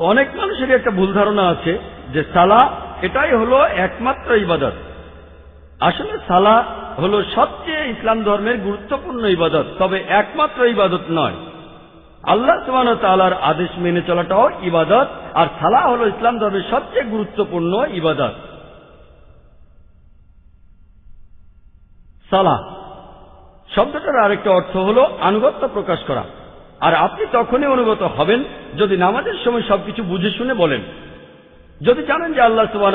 অনেক মানুষেরই একটা ভুল ধারণা আছে যে সালা এটাই হলো একমাত্র ইবাদত। আসলে সালা হলো সবচেয়ে ইসলাম ধর্মের গুরুত্বপূর্ণ ইবাদত, তবে একমাত্র ইবাদত নয়। আল্লাহ সুবান তালার আদেশ মেনে চলাটাও ইবাদত, আর সালা হলো ইসলাম ধর্মের সবচেয়ে গুরুত্বপূর্ণ ইবাদত। সালা শব্দটার আরেকটা অর্থ হলো আনুগত্য প্রকাশ করা। আর আপনি তখনই অনুগত হবেন যদি নামাজের সময় সবকিছু বুঝে শুনে বলেন। যদি জানেন যে আল্লাহ সুবাহ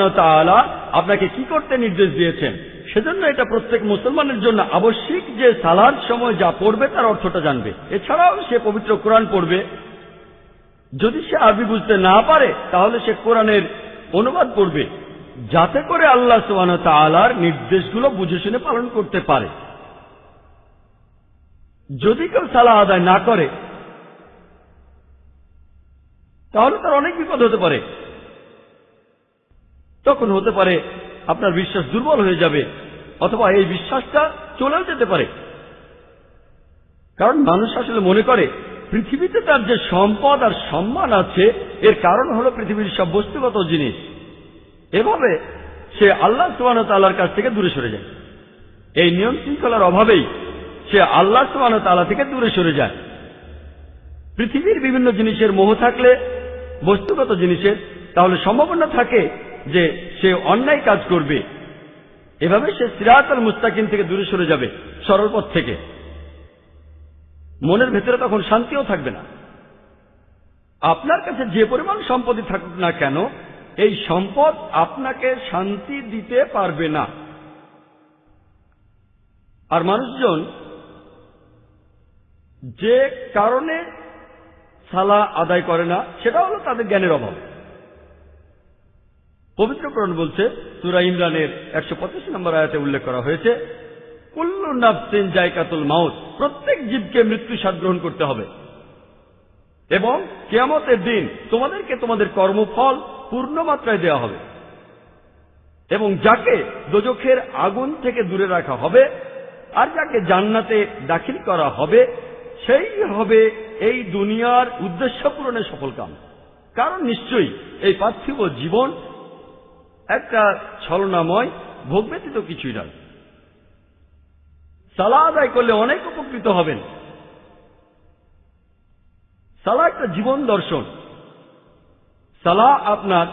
আপনাকে কি করতে নির্দেশ দিয়েছেন, সেজন্য এটা প্রত্যেক মুসলমানের জন্য আবশ্যিক যে সালাদ সময় যা পড়বে তার অর্থটা জানবে। এছাড়াও সে পবিত্র কোরআন পড়বে। যদি সে আরবি বুঝতে না পারে, তাহলে সে কোরআনের অনুবাদ পড়বে। যাতে করে আল্লাহ সুবাহ নির্দেশগুলো বুঝে শুনে পালন করতে পারে। যদি কেউ সালা আদায় না করে তাহলে তার অনেক বিপদ হতে পারে। তখন হতে পারে আপনার বিশ্বাস দুর্বল হয়ে যাবে, অথবা এই বিশ্বাসটা চলেও যেতে পারে। কারণ মানুষ আসলে মনে করে, পৃথিবীতে তার যে সম্পদ আর সম্মান আছে, এর কারণ হলো পৃথিবীর সব বস্তুগত জিনিস। এভাবে সে আল্লাহ সুবান তাল্লার কাছ থেকে দূরে সরে যায়। এই নিয়ম শৃঙ্খলার অভাবেই সে আল্লাহ সুবান তাল্লাহ থেকে দূরে সরে যায়। পৃথিবীর বিভিন্ন জিনিসের মোহ থাকলে বস্তুগত জিনিসের তাহলে সম্ভাবনা থাকে যে সে অন্যায় কাজ করবে। এভাবে সে সিরাত আল মুস্তাকিম থেকে দূরে সরে যাবে, সরল পথ থেকে। মনের ভেতরে তখন শান্তিও থাকবে না। আপনার কাছে যে পরিমাণ সম্পত্তি থাকুক না কেন, এই সম্পদ আপনাকে শান্তি দিতে পারবে না। আর মানুষজন যে কারণে সালা আদায় করে না, সেটা হলো তাদের জ্ঞানের অভাব। পবিত্র কোরআন বলছে, সুরা ইমরানের একশো পঁচাশি নম্বর আয়াতে উল্লেখ করা হয়েছে, কুল্লু নাফসিন জায়কাতুল মাউত, প্রত্যেক জীবকে মৃত্যু স্বাদ গ্রহণ করতে হবে। এবং কেয়ামতের দিন তোমাদেরকে তোমাদের কর্মফল পূর্ণ মাত্রায় দেওয়া হবে। এবং যাকে দোজখের আগুন থেকে দূরে রাখা হবে, আর যাকে জান্নাতে দাখিল করা হবে সেই হবে এই দুনিয়ার উদ্দেশ্য পূরণে সফল কাম। কারণ নিশ্চয়ই এই পার্থিব জীবন একটা ছলনাময় ভোগ ব্যতীত কিছুই নয়। সালা আদায় করলে অনেক উপকৃত হবেন। সালা একটা জীবন দর্শন। সালা আপনার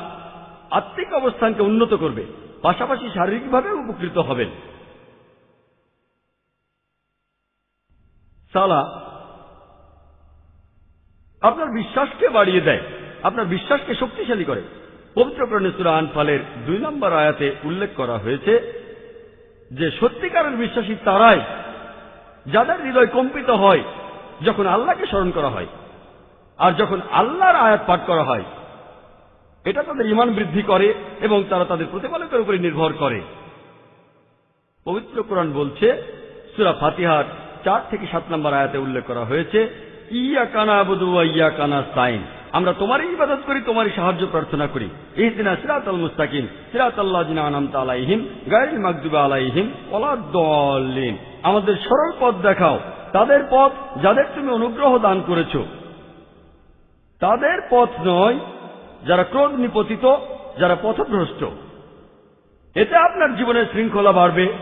আত্মিক অবস্থানকে উন্নত করবে, পাশাপাশি শারীরিকভাবে উপকৃত হবেন। সালা আপনার বিশ্বাসকে বাড়িয়ে দেয়, আপনার বিশ্বাসকে শক্তিশালী করে। পবিত্র প্রণেসুরা আনফালের দুই নম্বর আয়াতে উল্লেখ করা হয়েছে যে, সত্যিকারের বিশ্বাসী তারাই যাদের হৃদয় কম্পিত হয়, যখন আল্লাহকে স্মরণ করা হয়, আর যখন আল্লাহর আয়াত পাঠ করা হয়, এটা তাদের ইমান বৃদ্ধি করে এবং তারা তাদের প্রতিপালকের উপরে নির্ভর করে। পবিত্র কোরআন বলছে, সুরা ফাতিহার চার থেকে সাত নম্বর আয়াতে উল্লেখ করা হয়েছে কানা কানা আমরা তোমারই ইবাদত করি, তোমারই সাহায্য প্রার্থনা করি। এই দিনা সিরাত আল মুস্তাকিম সিরাত আল্লাহ জিনা আনামতা আলাইহিম গাইল মাকদুবা আলাইহিম ওলাদ্দলিন আমাদের সরল পথ দেখাও। তাদের পথ যাদের তুমি অনুগ্রহ দান করেছ। তাদের পথ নয় যারা ক্রোধ নিপতিত, যারা পথভ্রষ্ট। এতে আপনার জীবনের শৃঙ্খলা বাড়বে।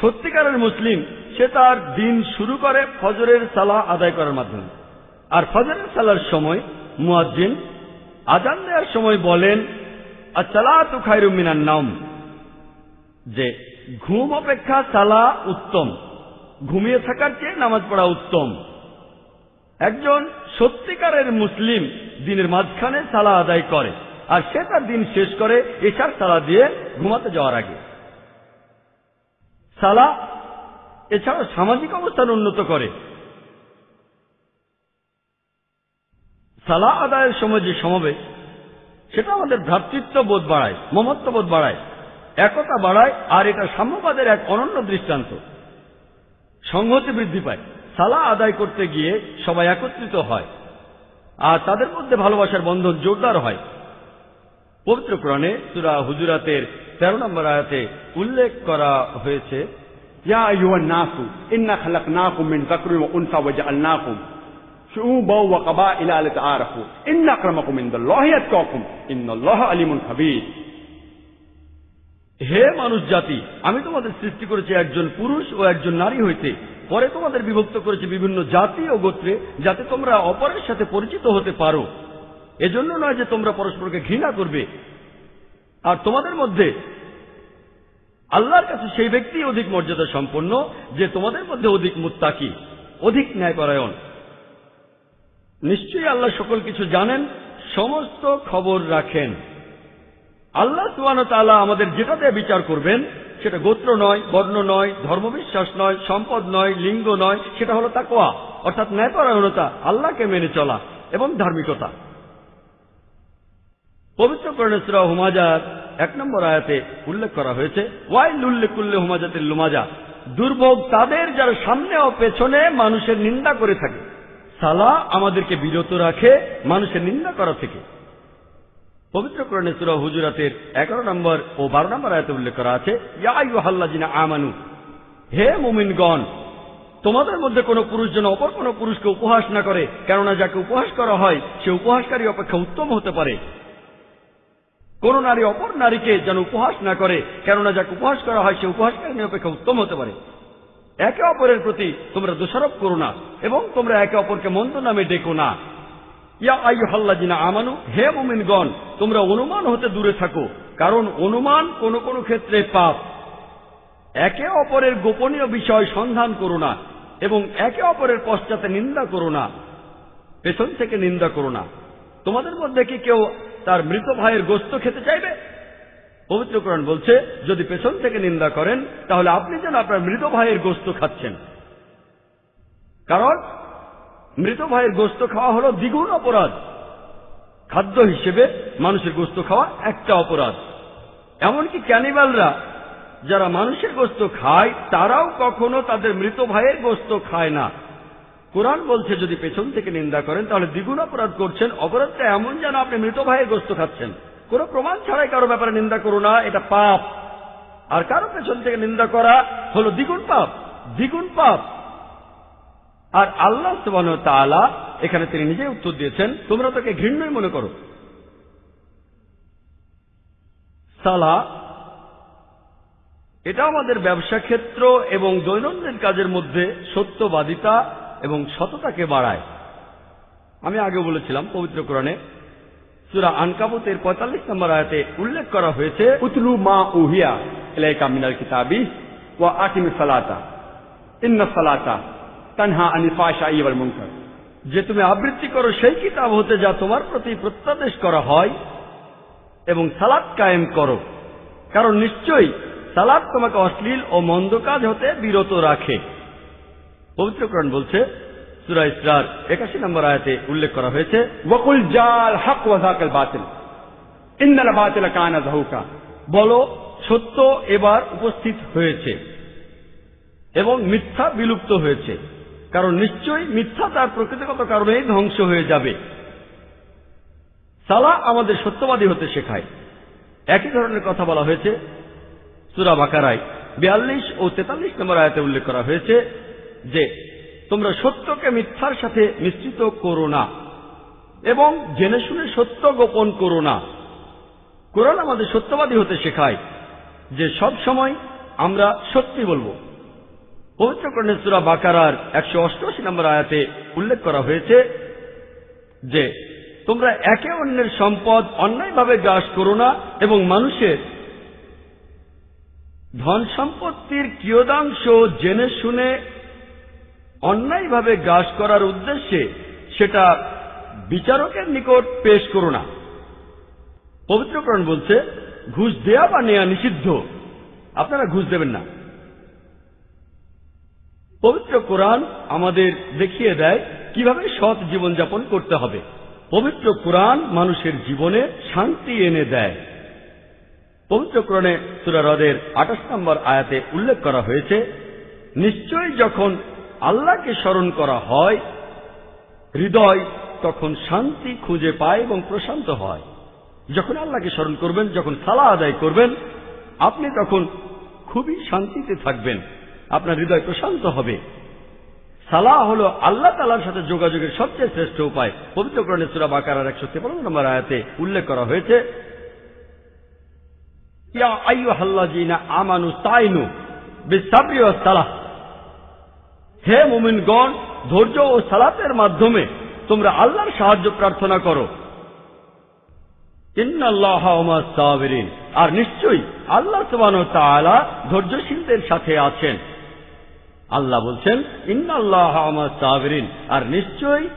সত্যিকারের মুসলিম সে তার দিন শুরু করে ফজরের সালা আদায় করার মাধ্যমে। আর ফজরের সালার সময় মুয়াজ্জিন আজান দেওয়ার সময় বলেন আচালাতু খায়রু মিনান নাম যে ঘুম অপেক্ষা সালা উত্তম। ঘুমিয়ে থাকার চেয়ে নামাজ পড়া উত্তম। একজন সত্যিকারের মুসলিম দিনের মাঝখানে সালা আদায় করে, আর সে তার দিন শেষ করে এশার সালা দিয়ে ঘুমাতে যাওয়ার আগে। সালা এছাড়া সামাজিক অবস্থান উন্নত করে। সালা আদায়ের সময় যে সমাবেশ, সেটা আমাদের ভ্রাতৃত্ব বোধ বাড়ায়, মমত্ববোধ বাড়ায়, একতা বাড়ায়, আর এটা সাম্যবাদের এক অনন্য দৃষ্টান্ত। সংহতি বৃদ্ধি পায়। সালা আদায় করতে গিয়ে সবাই একত্রিত হয়, আর তাদের মধ্যে ভালোবাসার বন্ধন জোরদার হয়। পবিত্র কোরআনে সুরা হুজুরাতের তেরো নম্বর আয়াতে উল্লেখ করা হয়েছে يا أيها الناس إنا خلقناكم من ذكر وأنثى وجعلناكم شعوبا وقبائل لتعارفوا إن أكرمكم عند الله يتقاكم إن الله عليم خبير হে মানুষ জাতি আমি তোমাদের সৃষ্টি করেছি একজন পুরুষ ও একজন নারী হইতে পরে তোমাদের বিভক্ত করেছি বিভিন্ন জাতি ও গোত্রে যাতে তোমরা অপরের সাথে পরিচিত হতে পারো এজন্য নয় যে তোমরা পরস্পরকে ঘৃণা করবে আর তোমাদের মধ্যে আল্লাহর কাছে সেই ব্যক্তি অধিক মর্যাদা সম্পন্ন, যে তোমাদের মধ্যে অধিক মুত্তাকি, অধিক ন্যায়পরায়ণ। নিশ্চয়ই আল্লাহ সকল কিছু জানেন, সমস্ত খবর রাখেন। আল্লাহ সুবান তাআলা আমাদের যেটাতে বিচার করবেন, সেটা গোত্র নয়, বর্ণ নয়, ধর্মবিশ্বাস নয়, সম্পদ নয়, লিঙ্গ নয়, সেটা হলো তাকোয়া অর্থাৎ ন্যায়পরায়ণতা, আল্লাহকে মেনে চলা এবং ধার্মিকতা। পবিত্র কর্ণেশ্বরা হুমাজার এক নম্বর আয়াতে উল্লেখ করা হয়েছে, ওয়াইল উল্লেখ করলে হুমাজাতের লুমাজা। দুর্ভোগ তাদের যারা সামনে ও পেছনে মানুষের নিন্দা করে থাকে। সালা আমাদেরকে বিরত রাখে মানুষের নিন্দা করা থেকে। পবিত্র কোরআনে সূরা হুজুরাতের এগারো নম্বর ও বারো নম্বর আয়াতে উল্লেখ করা আছে, ইয়া আইয়ুহাল্লাযিনা আমানু, হে মুমিনগণ, তোমাদের মধ্যে কোনো পুরুষ যেন অপর কোনো পুরুষকে উপহাস না করে, কেননা যাকে উপহাস করা হয়, সে উপহাসকারী অপেক্ষা উত্তম হতে পারে। কোন নারী অপর নারীকে যেন উপহাস না করে, কেননা যাকে উপহাস করা হয়, সে উপহাসকারী অপেক্ষা উত্তম হতে পারে। একে অপরের প্রতি তোমরা দোষারোপ করো না, এবং তোমরা একে অপরকে মন্দ নামে ডেকো না। ইয়া আইয়ুহাল্লাযিনা আমানু, হে মুমিনগণ, তোমরা অনুমান হতে দূরে থাকো, কারণ অনুমান কোন কোন ক্ষেত্রে পাপ। একে অপরের গোপনীয় বিষয় সন্ধান করো না, এবং একে অপরের পশ্চাতে নিন্দা করো না। পেছন থেকে নিন্দা করো না। তোমাদের মধ্যে কি কেউ তার মৃত ভাইয়ের গোস্ত খেতে চাইবে? পবিত্রকরণ বলছে, যদি পেছন থেকে নিন্দা করেন, তাহলে আপনি যেন আপনার মৃত ভাইয়ের গোস্ত খাচ্ছেন। কারণ, মৃত ভাইয়ের গোস্ত খাওয়া হলো দ্বিগুণ অপরাধ। খাদ্য হিসেবে মানুষের গোস্ত খাওয়া একটা অপরাধ। এমনকি ক্যানিবালরা, যারা মানুষের গোস্ত খায়, তারাও কখনো তাদের মৃত ভাইয়ের গোস্ত খায় না। কোরআন বলছে, যদি পেছন থেকে নিন্দা করেন, তাহলে দ্বিগুণ অপরাধ করছেন। অপরাধটা এমন যেন আপনি মৃত ভাইয়ের গোস্ত খাচ্ছেন। কোনো প্রমাণ ছাড়াই কারও ব্যাপারে নিন্দা করো না, এটা পাপ। আর কারও পেছন থেকে নিন্দা করা হলো দ্বিগুণ পাপ দ্বিগুণ পাপ। আর আল্লাহ তাআলা এখানে তিনি নিজেই উত্তর দিয়েছেন, তোমরা তাকে ঘৃণ্যই মনে করো। সালা, এটা আমাদের ব্যবসা ক্ষেত্র এবং দৈনন্দিন কাজের মধ্যে সত্যবাদিতা এবং সততাকে বাড়ায়। আমি আগে বলেছিলাম, পবিত্র কোরআনে সুরা আনকাবুতের পঁয়তাল্লিশ নম্বর আয়াতে উল্লেখ করা হয়েছে, উতলু মা উহিয়া এলাইকা মিনাল কিতাবি ও আকিম সালাতা। ইন্না সালাতা তানহা আনিফাশা ইবার মুঙ্কার যে তুমি আবৃত্তি করো সেই কিতাব হতে যা তোমার প্রতি প্রত্যাদেশ করা হয় এবং সালাদ কায়েম করো। কারণ নিশ্চয়ই সালাদ তোমাকে অশ্লীল ও মন্দ কাজ হতে বিরত রাখে। পবিত্রকরণ বলছে, সুরা ইসরার একাশি নম্বর আয়াতে উল্লেখ করা হয়েছে, ওয়াকুল জাল হক ওয়াকাল বাতিল। ইন্দালা বাতিল কানা ধহুকা বলো, সত্য এবার উপস্থিত হয়েছে এবং মিথ্যা বিলুপ্ত হয়েছে। কারণ নিশ্চয়ই মিথ্যা তার প্রকৃতিগত কারণেই ধ্বংস হয়ে যাবে। সালা আমাদের সত্যবাদী হতে শেখায়। একই ধরনের কথা বলা হয়েছে, সুরা বাকারায় বিয়াল্লিশ ও তেতাল্লিশ নম্বর আয়াতে উল্লেখ করা হয়েছে যে তোমরা সত্যকে মিথ্যার সাথে মিশ্রিত করো না এবং জেনে শুনে সত্য গোপন করো না। কোরআন আমাদের সত্যবাদী হতে শেখায় যে সব সময় আমরা সত্যি বলব। পবিত্র কর্ণেশ্বরা বাকারার একশো অষ্টআশি নম্বর আয়াতে উল্লেখ করা হয়েছে যে, তোমরা একে অন্যের সম্পদ অন্যায়ভাবে গ্রাস করো না এবং মানুষের ধন সম্পত্তির কিয়দাংশ জেনে শুনে অন্যায়ভাবে গ্রাস করার উদ্দেশ্যে সেটা বিচারকের নিকট পেশ করো না। পবিত্রকরণ বলছে, ঘুষ দেয়া বা নেয়া নিষিদ্ধ। আপনারা ঘুষ দেবেন না। পবিত্র কোরআন আমাদের দেখিয়ে দেয় কীভাবে সৎ জীবনযাপন করতে হবে। পবিত্র কোরআন মানুষের জীবনে শান্তি এনে দেয়। পবিত্র কোরআনে সুরা হ্রদের আঠাশ নম্বর আয়াতে উল্লেখ করা হয়েছে, নিশ্চয়ই যখন আল্লাহকে স্মরণ করা হয়, হৃদয় তখন শান্তি খুঁজে পায় এবং প্রশান্ত হয়। যখন আল্লাহকে স্মরণ করবেন, যখন সালা আদায় করবেন, আপনি তখন খুবই শান্তিতে থাকবেন, আপনার হৃদয় প্রশান্ত হবে। সালাহ হল আল্লাহ তালার সাথে যোগাযোগের সবচেয়ে শ্রেষ্ঠ উপায়। পবিত্রকরণে সুরা বাকার একশো তেপন্ন নম্বর আয়াতে উল্লেখ করা হয়েছে, ইয়া আইয়ুহাল্লাযীনা আমানু তাইনু বিসাবরি সালাহ। হে মুমিনগণ, ধৈর্য ও সালাতের মাধ্যমে তোমরা আল্লাহর সাহায্য প্রার্থনা করো। আর নিশ্চয়ই আল্লাহ ধৈর্যশীলদের সাথে আছেন। আল্লাহ বলছেন, ইন্নাল্লাহ আর নিশ্চয়ই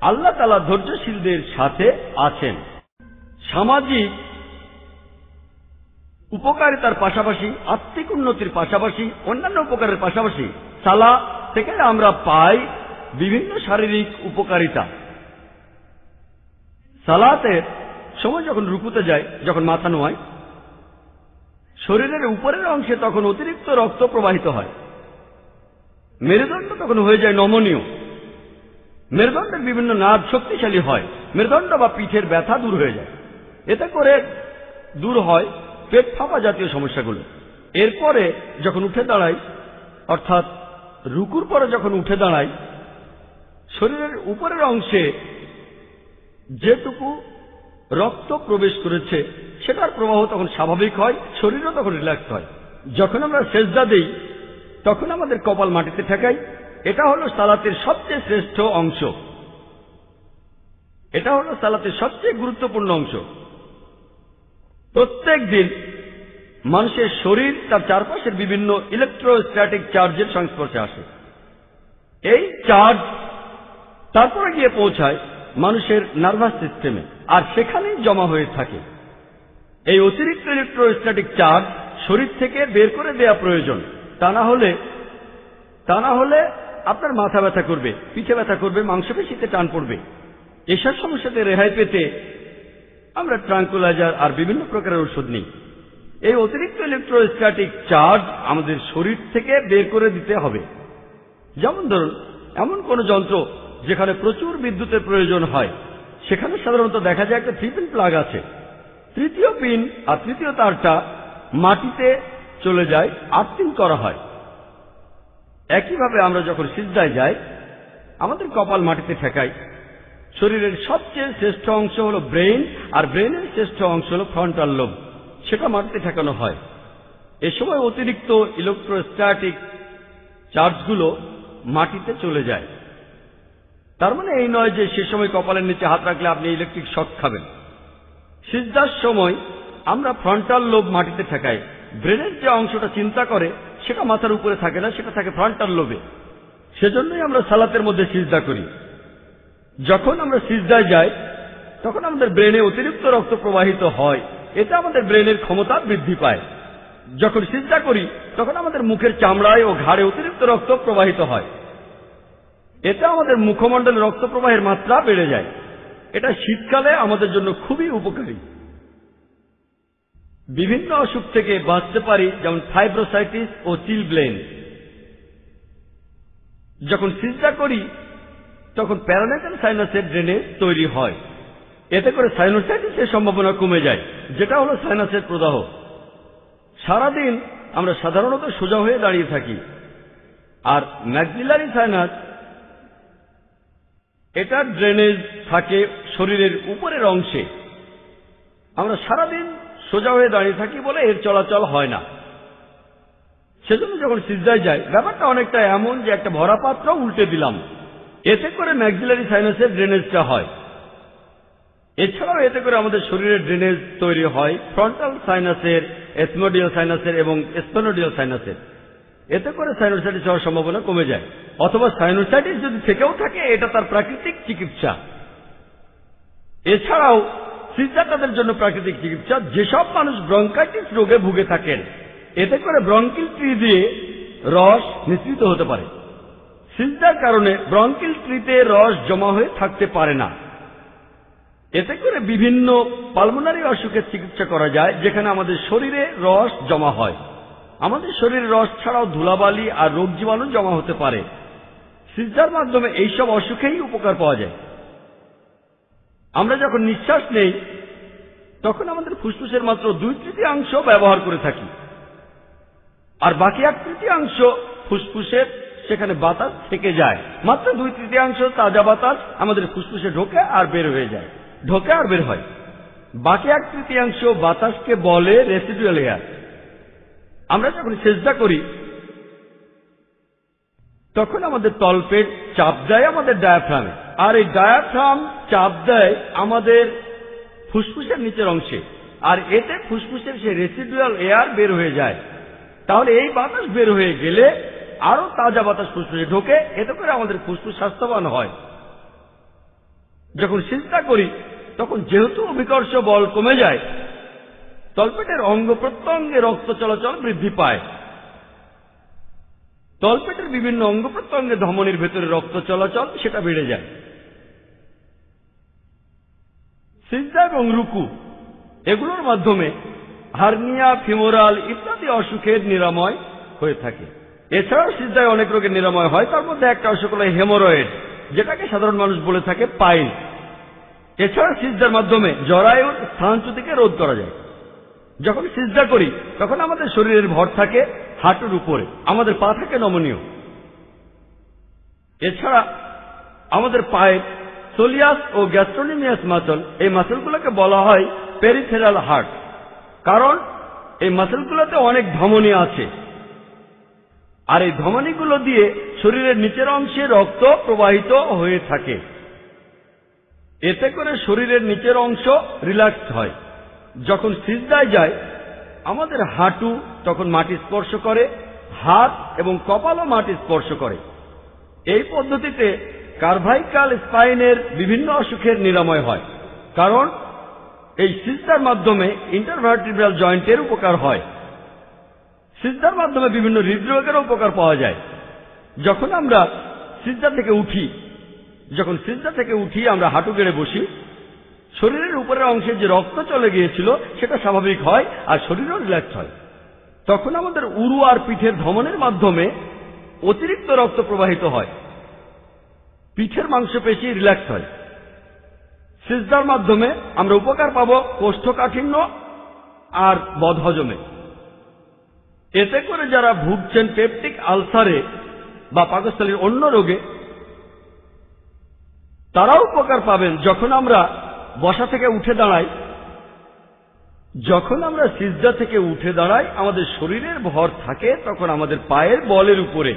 আল্লাহ তাআলা ধৈর্যশীলদের সাথে আছেন। সামাজিক উপকারিতার পাশাপাশি, আত্মিক উন্নতির পাশাপাশি, অন্যান্য উপকারের পাশাপাশি সালা থেকে আমরা পাই বিভিন্ন শারীরিক উপকারিতা। সালাতের সময় যখন রুকুতে যায়, যখন মাথা নোয়ায়, শরীরের উপরের অংশে তখন অতিরিক্ত রক্ত প্রবাহিত হয়। মেরুদণ্ড তখন হয়ে যায় নমনীয়। মেরুদণ্ডের বিভিন্ন নাদ শক্তিশালী হয়। মেরুদণ্ড বা পিঠের ব্যথা দূর হয়ে যায়। এতে করে দূর হয় পেট ফাঁপা জাতীয় সমস্যাগুলো। এরপরে যখন উঠে দাঁড়াই, অর্থাৎ রুকুর পরে যখন উঠে দাঁড়াই শরীরের উপরের অংশে যেটুকু রক্ত প্রবেশ করেছে, সেটার প্রবাহ তখন স্বাভাবিক হয়, শরীরও তখন রিল্যাক্স হয়। যখন আমরা সেজদা দিই, তখন আমাদের কপাল মাটিতে ঠেকাই। এটা হলো সালাতের সবচেয়ে শ্রেষ্ঠ অংশ। এটা হলো সালাতের সবচেয়ে গুরুত্বপূর্ণ অংশ। প্রত্যেক দিন মানুষের শরীর তার চারপাশের বিভিন্ন ইলেকট্রোস্ট্যাটিক চার্জের সংস্পর্শে আসে। এই চার্জ তারপরে গিয়ে পৌঁছায় মানুষের নার্ভাস সিস্টেমে আর সেখানেই জমা হয়ে থাকে। এই অতিরিক্ত ইলেকট্রোস্ট্যাটিক চার্জ শরীর থেকে বের করে দেয়া প্রয়োজন। তা না হলে, তা না হলে আপনার মাথা ব্যথা করবে, পিঠে ব্যথা করবে, মাংসপেশিতে টান পড়বে। এসব সমস্যাতে রেহাই পেতে আমরা ট্রাঙ্কুলাইজার আর বিভিন্ন প্রকারের ওষুধ নিই। এই অতিরিক্ত ইলেকট্রোস্ট্যাটিক চার্জ আমাদের শরীর থেকে বের করে দিতে হবে। যেমন ধরুন, এমন কোন যন্ত্র যেখানে প্রচুর বিদ্যুতের প্রয়োজন হয়, সেখানে সাধারণত দেখা যায় একটা থ্রি পিন প্লাগ আছে। তৃতীয় পিন আর তৃতীয় তারটা মাটিতে চলে যায় আর্থিং করা হয়। একইভাবে আমরা যখন সিদ্ধায় যাই, আমাদের কপাল মাটিতে ঠেকাই। শরীরের সবচেয়ে শ্রেষ্ঠ অংশ হলো ব্রেইন, আর ব্রেইনের শ্রেষ্ঠ অংশ হলো ফ্রন্টাল লোব। সেটা মাটিতে ঠেকানো হয়। এ সময় অতিরিক্ত ইলেকট্রোস্ট্যাটিক চার্জগুলো মাটিতে চলে যায়। তার মানে এই নয় যে সে সময় কপালের নিচে হাত রাখলে আপনি ইলেকট্রিক শক খাবেন। সিজদার সময় আমরা ফ্রন্টাল লোব মাটিতে ঠেকাই। ব্রেনের যে অংশটা চিন্তা করে, সেটা মাথার উপরে থাকে না, সেটা থাকে ফ্রন্টাল লোবে সেজন্যই আমরা সালাতের মধ্যে সিজদা করি। যখন আমরা সিজদায় যাই, তখন আমাদের ব্রেনে অতিরিক্ত রক্ত প্রবাহিত হয়। এতে আমাদের ব্রেনের ক্ষমতা বৃদ্ধি পায়। যখন চিন্তা করি, তখন আমাদের মুখের চামড়ায় ও ঘাড়ে অতিরিক্ত রক্ত প্রবাহিত হয়। এতে আমাদের মুখমণ্ডলে রক্ত প্রবাহের মাত্রা বেড়ে যায়। এটা শীতকালে আমাদের জন্য খুবই উপকারী। বিভিন্ন অসুখ থেকে বাঁচতে পারি, যেমন ফাইব্রোসাইটিস ও চিল চিলব্লেন যখন চিন্তা করি, তখন প্যারানাইটাল সাইনাসের ড্রেনেজ তৈরি হয়। এতে করে সাইনোসাইটিসের সম্ভাবনা কমে যায়, যেটা হলো সাইনাসের প্রদাহ। সারাদিন আমরা সাধারণত সোজা হয়ে দাঁড়িয়ে থাকি। আর ম্যাক্সিলারি সাইনাস এটার ড্রেনেজ থাকে শরীরের উপরের অংশে। আমরা সারাদিন সোজা হয়ে দাঁড়িয়ে থাকি বলে এর চলাচল হয় না। সেজন্য যখন সিজদায় যায় ব্যাপারটা অনেকটা এমন যে একটা ভরা পাত্র উল্টে দিলাম। এতে করে ম্যাক্সিলারি সাইনাসের ড্রেনেজটা হয়। এছাড়াও এতে করে আমাদের শরীরের ড্রেনেজ তৈরি হয় ফ্রন্টাল সাইনাসের এসমোডিয়াল সাইনাসের এবং স্পেনোডিয়াল সাইনাসের এতে করে সাইনোসাইটিস হওয়ার সম্ভাবনা কমে যায়। অথবা সাইনোসাইটিস যদি থেকেও থাকে, এটা তার প্রাকৃতিক চিকিৎসা। এছাড়াও সিজা তাদের জন্য প্রাকৃতিক চিকিৎসা, যেসব মানুষ ব্রঙ্কাইটিস রোগে ভুগে থাকেন, এতে করে ব্রঙ্কিল ট্রি দিয়ে রস মিশ্রিত হতে পারে। সিজদার কারণে ব্রঙ্কিল ট্রিতে রস জমা হয়ে থাকতে পারে না। এতে করে বিভিন্ন পালমোনারি অসুখের চিকিৎসা করা যায়, যেখানে আমাদের শরীরে রস জমা হয়। আমাদের শরীরে রস ছাড়াও ধুলাবালি আর রোগ জীবাণু জমা হতে পারে। সিজদার মাধ্যমে এইসব অসুখেই উপকার পাওয়া যায়। আমরা যখন নিঃশ্বাস নেই, তখন আমাদের ফুসফুসের মাত্র দুই তৃতীয়াংশ ব্যবহার করে থাকি। আর বাকি এক তৃতীয়াংশ ফুসফুসের সেখানে বাতাস থেকে যায়। মাত্র দুই তৃতীয়াংশ তাজা বাতাস আমাদের ফুসফুসে ঢোকে আর বের হয়ে যায়। ঢোকে আর বের হয়। বাকি এক তৃতীয়াংশ বাতাসকে বলে রেসিডুয়াল এয়ার আমরা যখন চেষ্টা করি, তখন আমাদের তলপেট চাপ দেয় আমাদের ডায়াফ্রামে আর এই ডায়াফ্রাম চাপ দেয় আমাদের ফুসফুসের নিচের অংশে। আর এতে ফুসফুসের সেই রেসিডুয়াল এয়ার বের হয়ে যায়। তাহলে এই বাতাস বের হয়ে গেলে আরও তাজা বাতাস ফুসফুসে ঢোকে। এতে করে আমাদের ফুসফুস স্বাস্থ্যবান হয়। যখন চিন্তা করি তখন যেহেতু অভিকর্ষ বল কমে যায়, তলপেটের অঙ্গ প্রত্যঙ্গে রক্ত চলাচল বৃদ্ধি পায়। তলপেটের বিভিন্ন অঙ্গ প্রত্যঙ্গে ধমনির ভেতরে রক্ত চলাচল, সেটা বেড়ে যায়। সিজদা এবং রুকু, এগুলোর মাধ্যমে হার্নিয়া, ফিমোরাল ইত্যাদি অসুখের নিরাময় হয়ে থাকে। এছাড়াও সিদ্ধায় অনেক রোগের নিরাময় হয়, তার মধ্যে একটা অসুখ হল হেমোরয়েড, যেটাকে সাধারণ মানুষ বলে থাকে পাইল এছাড়া সিজদার মাধ্যমে জরায়ুর স্থানচ্যুতিকে রোধ করা যায়। যখন সিজদা করি, তখন আমাদের শরীরের ভর থাকে হাঁটুর উপরে, আমাদের পা থাকে নমনীয়। এছাড়া আমাদের পায়ের সোলিয়াস ও গ্যাস্ট্রোনিমিয়াস মাসল, এই মাসলগুলোকে বলা হয় পেরিফেরাল হার্ট। কারণ এই মাসলগুলোতে অনেক ধমনী আছে। আর এই ধমনীগুলো দিয়ে শরীরের নিচের অংশে রক্ত প্রবাহিত হয়ে থাকে। এতে করে শরীরের নিচের অংশ রিল্যাক্স হয়। যখন সিজদায় যায়, আমাদের হাঁটু তখন মাটি স্পর্শ করে, হাত এবং কপালও মাটি স্পর্শ করে। এই পদ্ধতিতে কার্ভাইকাল স্পাইনের বিভিন্ন অসুখের নিরাময় হয়। কারণ এই সিজদার মাধ্যমে ইন্টারভার্টিব্রাল জয়েন্টের উপকার হয়। সিজদার মাধ্যমে বিভিন্ন হৃদরোগের উপকার পাওয়া যায়। যখন আমরা সিজদা থেকে উঠি যখন সিজদা থেকে উঠি আমরা হাঁটু গেড়ে বসি, শরীরের উপরের অংশে যে রক্ত চলে গিয়েছিল, সেটা স্বাভাবিক হয় আর শরীরও রিল্যাক্স হয়। তখন আমাদের উরু আর পিঠের ধমনের মাধ্যমে অতিরিক্ত রক্ত প্রবাহিত হয়। পিঠের মাংসপেশি রিল্যাক্স হয়। সিজদার মাধ্যমে আমরা উপকার পাব কোষ্ঠকাঠিন্য আর বদহজমে। এতে করে যারা ভুগছেন পেপটিক আলসারে বা পাকস্থলীর অন্য রোগে তারাও উপকার পাবেন যখন আমরা বসা থেকে উঠে দাঁড়াই। যখন আমরা সিজদা থেকে উঠে দাঁড়াই, আমাদের শরীরের ভর থাকে তখন আমাদের পায়ের বলের উপরে।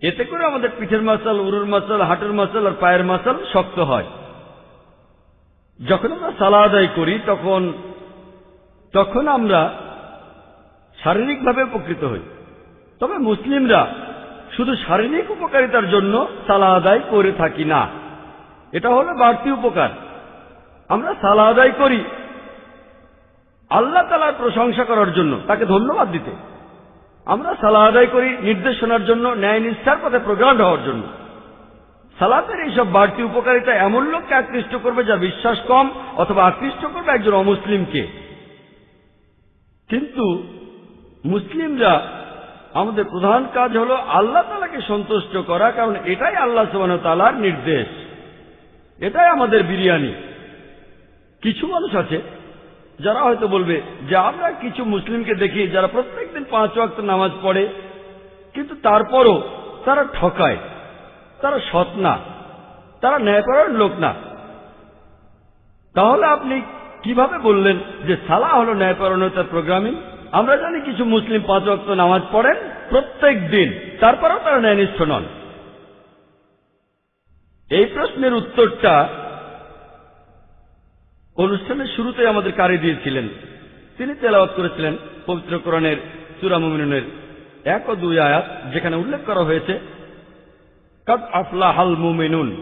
এতে করে আমাদের পিঠের মাসাল, উরুর মাসাল, হাঁটুর মাসাল আর পায়ের মাসাল শক্ত হয়। যখন আমরা সালা আদায় করি, তখন তখন আমরা শারীরিকভাবে উপকৃত হই। তবে মুসলিমরা শুধু শারীরিক উপকারিতার জন্য সালা আদায় করে থাকি না। এটা হলো বাড়তি উপকার। আমরা সালা আদায় করি। আল্লাহ তালার প্রশংসা করার জন্য, তাকে ধন্যবাদ দিতে। আমরা সালা আদায় করি নির্দেশনার জন্য, ন্যায় নিষ্ঠার পথে প্রোগ্রাম হওয়ার জন্য। সালাতের এইসব বাড়তি উপকারিতা এমন লোককে আকৃষ্ট করবে যা বিশ্বাস কম অথবা আকৃষ্ট করবে একজন অমুসলিমকে। কিন্তু মুসলিমরা আমাদের প্রধান কাজ হলো আল্লাহ তালাকে সন্তুষ্ট করা, কারণ এটাই আল্লাহ সুবান তালার নির্দেশ। এটাই আমাদের বিরিয়ানি। কিছু মানুষ আছে, যারা হয়তো বলবে যে আমরা কিছু মুসলিমকে দেখি যারা প্রত্যেকদিন পাঁচ ওয়াক্ত নামাজ পড়ে, কিন্তু তারপরও তারা ঠকায়, তারা সৎ না, তারা ন্যায়পরায়ণ লোক না। তাহলে আপনি কীভাবে বললেন যে সালা হল ন্যায়পরায়ণতার প্রোগ্রামিং? আমরা জানি কিছু মুসলিম পাঁচ ওয়াক্ত নামাজ পড়েন প্রত্যেক দিন। তারপরেও তারা ন্যায়নিষ্ঠ নন। এই প্রশ্নের উত্তরটা অনুষ্ঠানের শুরুতে আমাদের কারি দিয়েছিলেন। তিনি তেলাওয়াত করেছিলেন পবিত্র কোরআনের সুরামিনের এক ও দুই আয়াত, যেখানে উল্লেখ করা হয়েছে, কদ আফলাহাল মুমিনুন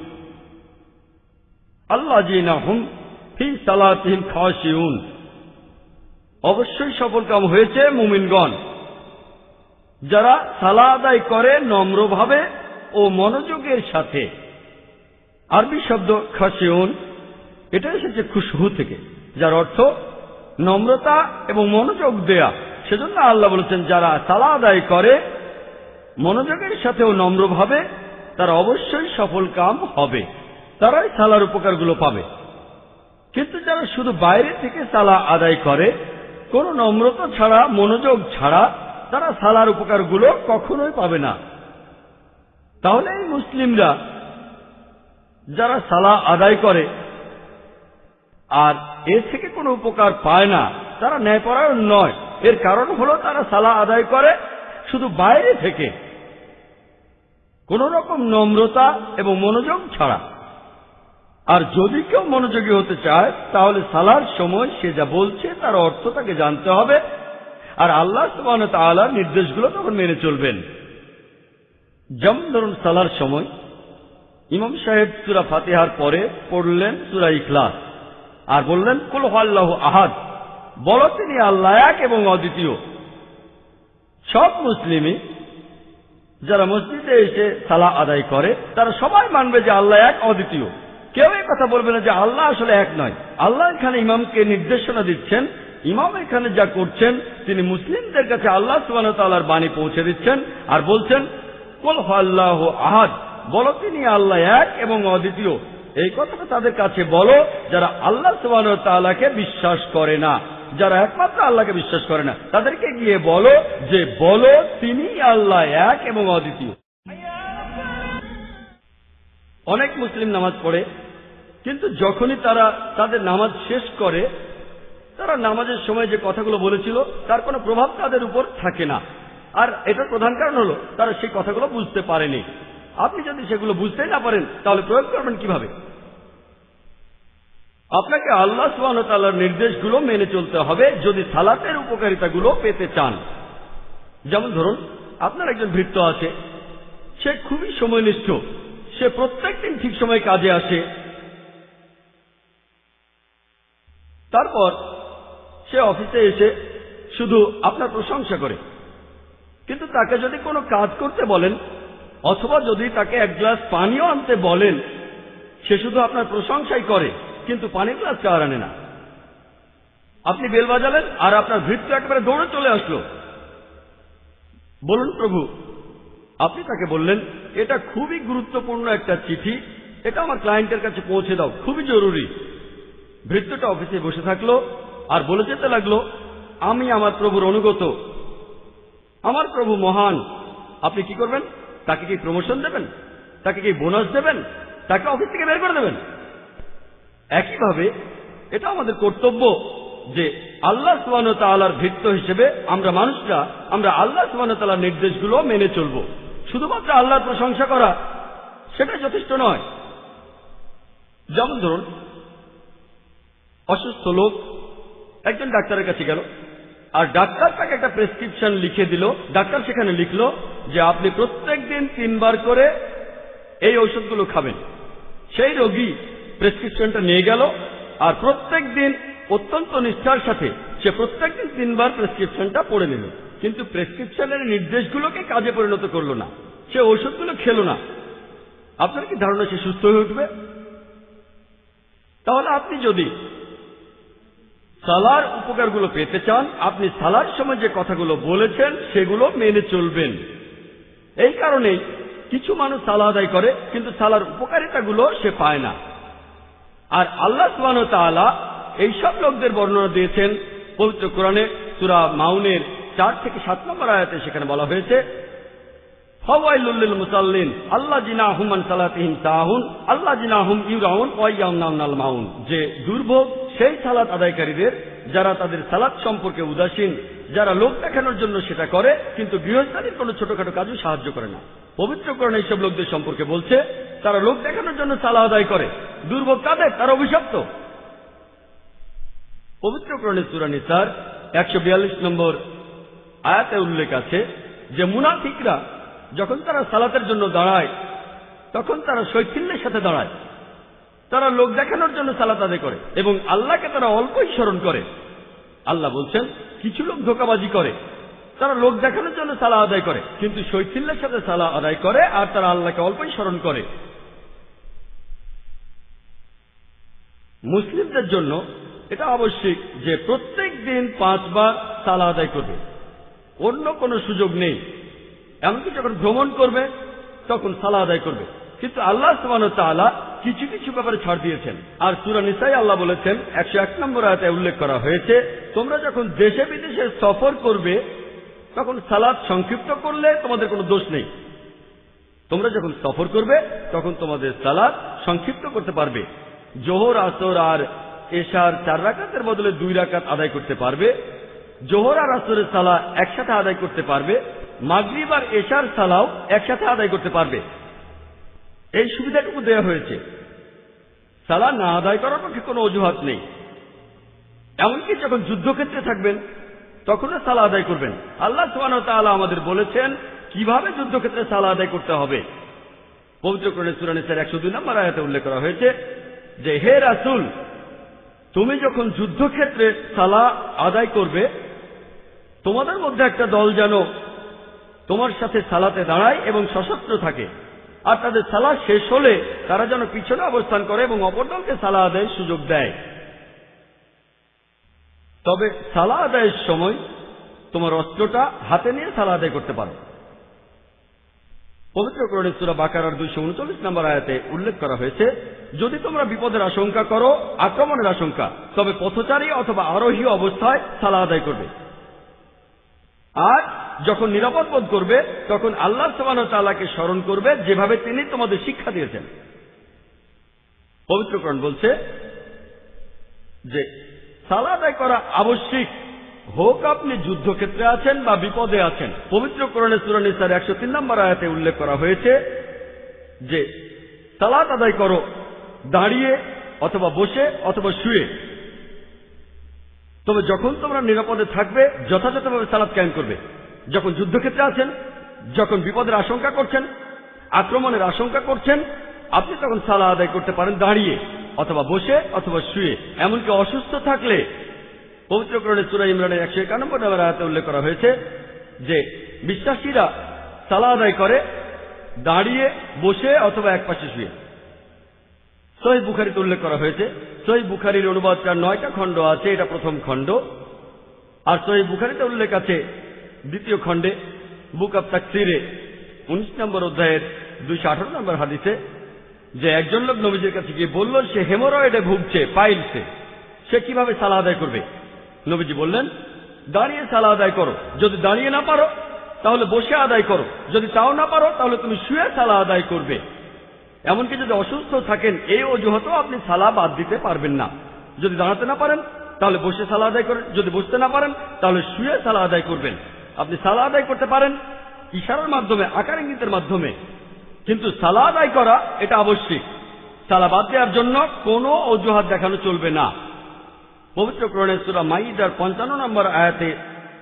আল্লাহ হুম ফি অবশ্যই সফল কাম হয়েছে মুমিনগণ। যারা সালা আদায় করে নম্রভাবে ও মনোযোগের সাথে। আরবি শব্দ খাসিউন, এটা এসেছে খুশহু থেকে, যার অর্থ নম্রতা এবং মনোযোগ দেয়া। সেজন্য আল্লাহ বলেছেন, যারা সালা আদায় করে মনোযোগের সাথেও নম্রভাবে, তারা অবশ্যই সফল কাম হবে। তারাই সালার উপকারগুলো পাবে। কিন্তু যারা শুধু বাইরে থেকে সালা আদায় করে কোন নম্রতা ছাড়া, মনোযোগ ছাড়া তারা সালার উপকারগুলো কখনোই পাবে না। তাহলে এই মুসলিমরা যারা সালা আদায় করে আর এর থেকে কোনো উপকার পায় না, তারা ন্যায়পরায়ণ নয়। এর কারণ হলো তারা সালা আদায় করে শুধু বাইরে থেকে। কোন রকম নম্রতা এবং মনোযোগ ছাড়া। আর যদি কেউ মনোযোগী হতে চায়, তাহলে সালার সময় সে যা বলছে, তার অর্থ তাকে জানতে হবে। আর আল্লাহ সুবাহ তাআলার নির্দেশগুলো তখন মেনে চলবেন। যেমন ধরুন সালার সময়। ইমাম সাহেব সুরা ফাতেহার পরে পড়লেন সুরা ইখলাস। আর বললেন, কুল আল্লাহ আহাদ। বলো তিনি, আল্লাহ এক এবং অদ্বিতীয়। সব মুসলিমই, যারা মসজিদে এসে সালা আদায় করে, তারা সবাই মানবে যে আল্লাহ এক, অদ্বিতীয়। কেউ কথা বলবে না যে আল্লাহ আসলে এক নয়। আল্লাহ এখানে ইমামকে নির্দেশনা দিচ্ছেন, ইমাম এখানে যা করছেন, তিনি মুসলিমদের কাছে আল্লাহ সুবাহ তাল্লাহর বাণী পৌঁছে দিচ্ছেন আর বলছেন, কুল আল্লাহ আহাদ। বলো তিনি আল্লাহ এক এবং অদ্বিতীয়। এই কথাটা তাদের কাছে বলো, যারা আল্লাহ সুবাহ তাআলাকে বিশ্বাস করে না। যারা একমাত্র আল্লাহকে বিশ্বাস করে না, তাদেরকে গিয়ে বলো যে, বলো তিনি আল্লাহ এক এবং অদ্বিতীয়। অনেক মুসলিম নামাজ পড়ে, কিন্তু যখনই তারা তাদের নামাজ শেষ করে, তারা নামাজের সময় যে কথাগুলো বলেছিল, তার কোনো প্রভাব তাদের উপর থাকে না। আর এটার প্রধান কারণ হলো, তারা সেই কথাগুলো বুঝতে পারেনি। আপনি যদি সেগুলো বুঝতেই না পারেন, তাহলে প্রয়োগ করবেন কীভাবে? আপনাকে আল্লাহ সুবাহতাল্লাহর নির্দেশগুলো মেনে চলতে হবে যদি সালাতের উপকারিতাগুলো পেতে চান। যেমন ধরুন, আপনার একজন ভৃত্য আছে, সে খুবই সময়নিষ্ঠ। সে প্রত্যেক দিন ঠিক সময় কাজে আসে। তারপর সে অফিসে এসে শুধু আপনার প্রশংসা করে। কিন্তু তাকে যদি কোনো কাজ করতে বলেন, অথবা যদি তাকে এক গ্লাস পানিও আনতে বলেন, সে শুধু আপনার প্রশংসাই করে, কিন্তু পানির গ্লাস আর আনে না? আপনি বেল বাজালেন আর আপনার ভৃত্য একেবারে দৌড়ে চলে আসলো। বলুন প্রভু আপনি তাকে বললেন, এটা খুবই গুরুত্বপূর্ণ একটা চিঠি, এটা আমার ক্লায়েন্টের কাছে পৌঁছে দাও, খুবই জরুরি। ভৃত্যটা অফিসে বসে থাকল আর বলে যেতে লাগল, আমি আমার প্রভুর অনুগত। আমার প্রভু মহান। আপনি কি করবেন? তাকে কি প্রমোশন দেবেন? তাকে কি বোনাস দেবেন? তাকে অফিস থেকে বের করে দেবেন? একইভাবে, এটা আমাদের কর্তব্য যে আল্লাহ সুবান তালার ভিত্ত হিসেবে আমরা মানুষরা, আমরা আল্লাহ সুবান তালার নির্দেশগুলো মেনে চলব। শুধুমাত্র আল্লাহর প্রশংসা করা, সেটা যথেষ্ট নয়। যেমন ধরুন, অসুস্থ লোক একজন ডাক্তারের কাছে গেল, আর ডাক্তার তাকে একটা প্রেসক্রিপশন লিখে দিল। ডাক্তার সেখানে লিখলো যে, আপনি প্রত্যেক দিন তিনবার করে এই ঔষধগুলো খাবেন। সেই রোগী প্রেসক্রিপশনটা নিয়ে গেল, আর প্রত্যেক দিন অত্যন্ত নিষ্ঠার সাথে সে প্রত্যেক দিন তিনবার প্রেসক্রিপশনটা পড়ে নিল। কিন্তু প্রেসক্রিপশনের নির্দেশগুলোকে কাজে পরিণত করল না। সে ঔষধগুলো খেলো না। আপনার কি ধারণা সে সুস্থ হয়ে উঠবে? তাহলে আপনি যদি সালার উপকারগুলো পেতে চান, আপনি সালার সময় যে কথাগুলো বলেছেন, সেগুলো মেনে চলবেন। এই কারণেই কিছু মানুষ সালা আদায় করে, কিন্তু সালার উপকারিতাগুলো সে পায় না। আর আল্লাহ তাআলা এইসব লোকদের বর্ণনা দিয়েছেন পবিত্র কোরআনে সুরা মাউনের চার থেকে সাত নম্বর আয়াতে সেখানে বলা হয়েছে যে দুর্ভোগ, সেই সালাত আদায়কারীদের, যারা তাদের সালাত সম্পর্কে উদাসীন, যারা লোক দেখানোর জন্য সেটা করে, কিন্তু গৃহস্থালীর কোনো ছোটখাটো কাজও সাহায্য করে না। পবিত্রকরণ এইসব লোকদের সম্পর্কে বলছে, তারা লোক দেখানোর জন্য সালা আদায় করে। দুর্ভোগ তাদের তারা অভিশপ্ত। পবিত্রকরণের সুরানি স্যার একশো বিয়াল্লিশ নম্বর আয়াতে উল্লেখ আছে যে মুনাফিকরা যখন তারা সালাতের জন্য দাঁড়ায়, তখন তারা শৈথিল্যের সাথে দাঁড়ায়। তারা লোক দেখানোর জন্য সালাত আদায় করে এবং আল্লাহকে তারা অল্পই স্মরণ করে। আল্লাহ বলছেন, কিছু লোক ধোকাবাজি করে, তারা লোক দেখানোর জন্য সালা আদায় করে, কিন্তু শৈথিল্যের সাথে সালা আদায় করে আর তারা আল্লাহকে অল্পই স্মরণ করে। মুসলিমদের জন্য এটা আবশ্যিক যে প্রত্যেক দিন পাঁচবার সালা আদায় করবে। অন্য কোনো সুযোগ নেই। এমনকি যখন ভ্রমণ করবে, তখন সালা আদায় করবে। কিন্তু আল্লাহ সুবান কিছু কিছু ব্যাপারে ছাড় দিয়েছেন। আর সুরা নিসাই আল্লাহ বলেছেন, একশো এক নম্বর আয়তে উল্লেখ করা হয়েছে, তোমরা যখন দেশে বিদেশে সফর করবে, তখন সালাদ সংক্ষিপ্ত করলে তোমাদের কোনো দোষ নেই। তোমরা যখন সফর করবে, তখন তোমাদের সালাদ সংক্ষিপ্ত করতে পারবে। জোহর, আসর আর এশার চার রাকাতের বদলে দুই রাকাত আদায় করতে পারবে। জোহর আর আসরের সালা একসাথে আদায় করতে পারবে, মাগরিব আর এশার সালাও একসাথে আদায় করতে পারবে। এই সুবিধাটুকু দেওয়া হয়েছে। সালা না আদায় করার পক্ষে কোনো অজুহাত নেই। এমনকি যখন যুদ্ধক্ষেত্রে থাকবেন, তখনও সালা আদায় করবেন। আল্লাহ সুবাহ তাআলা আমাদের বলেছেন, কীভাবে যুদ্ধক্ষেত্রে সালা আদায় করতে হবে? পবিত্র করণে সুরানিসের একশো দুই নম্বর আয়াতে উল্লেখ করা হয়েছে যে, হে রাসুল, তুমি যখন যুদ্ধক্ষেত্রে সালা আদায় করবে তোমাদের মধ্যে একটা দল যেন তোমার সাথে সালাতে দাঁড়ায় এবং সশস্ত্র থাকে। আর তাদের সালা শেষ হলে তারা যেন পিছনে অবস্থান করে এবং অপর দলকে সালা আদায়ের সুযোগ দেয়। তবে সালা আদায়ের সময় তোমার অস্ত্রটা হাতে নিয়ে সালা আদায় করতে পারো। পবিত্র করণে সুরা বাকারার দুইশো উনচল্লিশ নম্বর আয়াতে উল্লেখ করা হয়েছে, যদি তোমরা বিপদের আশঙ্কা করো, আক্রমণের আশঙ্কা, তবে পথচারী অথবা আরোহী অবস্থায় সালা আদায় করবে। আর যখন নিরাপদ বোধ করবে, তখন আল্লাহ সমান তালাকে স্মরণ করবে যেভাবে তিনি তোমাদের শিক্ষা দিয়েছেন। পবিত্রকরণ বলছে যে সালা আদায় করা আবশ্যিক। হোক আপনি যুদ্ধক্ষেত্রে আছেন বা বিপদে আছেন। পবিত্র করণে সুরানিসার একশো তিন নম্বর আয়াতে উল্লেখ করা হয়েছে যে, সালাত আদায় করো দাঁড়িয়ে অথবা বসে অথবা শুয়ে। তবে যখন তোমরা নিরাপদে থাকবে, যথাযথভাবে সালাদ কায়েম করবে। যখন যুদ্ধক্ষেত্রে আছেন, যখন বিপদের আশঙ্কা করছেন, আক্রমণের আশঙ্কা করছেন, আপনি তখন সালা আদায় করতে পারেন দাঁড়িয়ে, অথবা বসে, অথবা শুয়ে। এমনকি অসুস্থ থাকলে পবিত্রকরণে সুরা ইমরানের একশো একানব্বই নম্বর আয়াতে উল্লেখ করা হয়েছে যে, বিশ্বাসীরা সালা আদায় করে, দাঁড়িয়ে, বসে, অথবা একপাশে শুয়ে। সহি বুখারিতে উল্লেখ করা হয়েছে সহি বুখারির অনুবাদটার নয়টা খণ্ড আছে? এটা প্রথম খণ্ড। আর সহি বুখারিতে উল্লেখ আছে, দ্বিতীয় খণ্ডে বুক অব তাকসিরে, উনিশ নম্বর অধ্যায়ের দুইশো আঠারো নম্বর হাদিসে যে একজন লোক নবীজির কাছে গিয়ে বলল, সে হেমোরয়েডে ভুগছে, পাইলসে। সে কীভাবে সালা আদায় করবে? নবীজি বললেন, দাঁড়িয়ে সালা আদায় করো। যদি দাঁড়িয়ে না পারো, তাহলে বসে আদায় করো। যদি তাও না পারো, তাহলে তুমি শুয়ে সালা আদায় করবে। এমনকি যদি অসুস্থ থাকেন, এই অজুহাতেও আপনি সালা বাদ দিতে পারবেন না। যদি দাঁড়াতে না পারেন, তাহলে বসে সালা আদায় করেন। যদি বসতে না পারেন, তাহলে শুয়ে সালা আদায় করবেন। আপনি সালা আদায় করতে পারেন ইশারার মাধ্যমে, আকার ইঙ্গিতের মাধ্যমে। কিন্তু সালা আদায় করা এটা আবশ্যিক। সালা বাদ দেওয়ার জন্য কোনো অজুহাত দেখানো চলবে না। পবিত্র করণে সুরা মাইদার পঞ্চান্ন নম্বর আয়াতে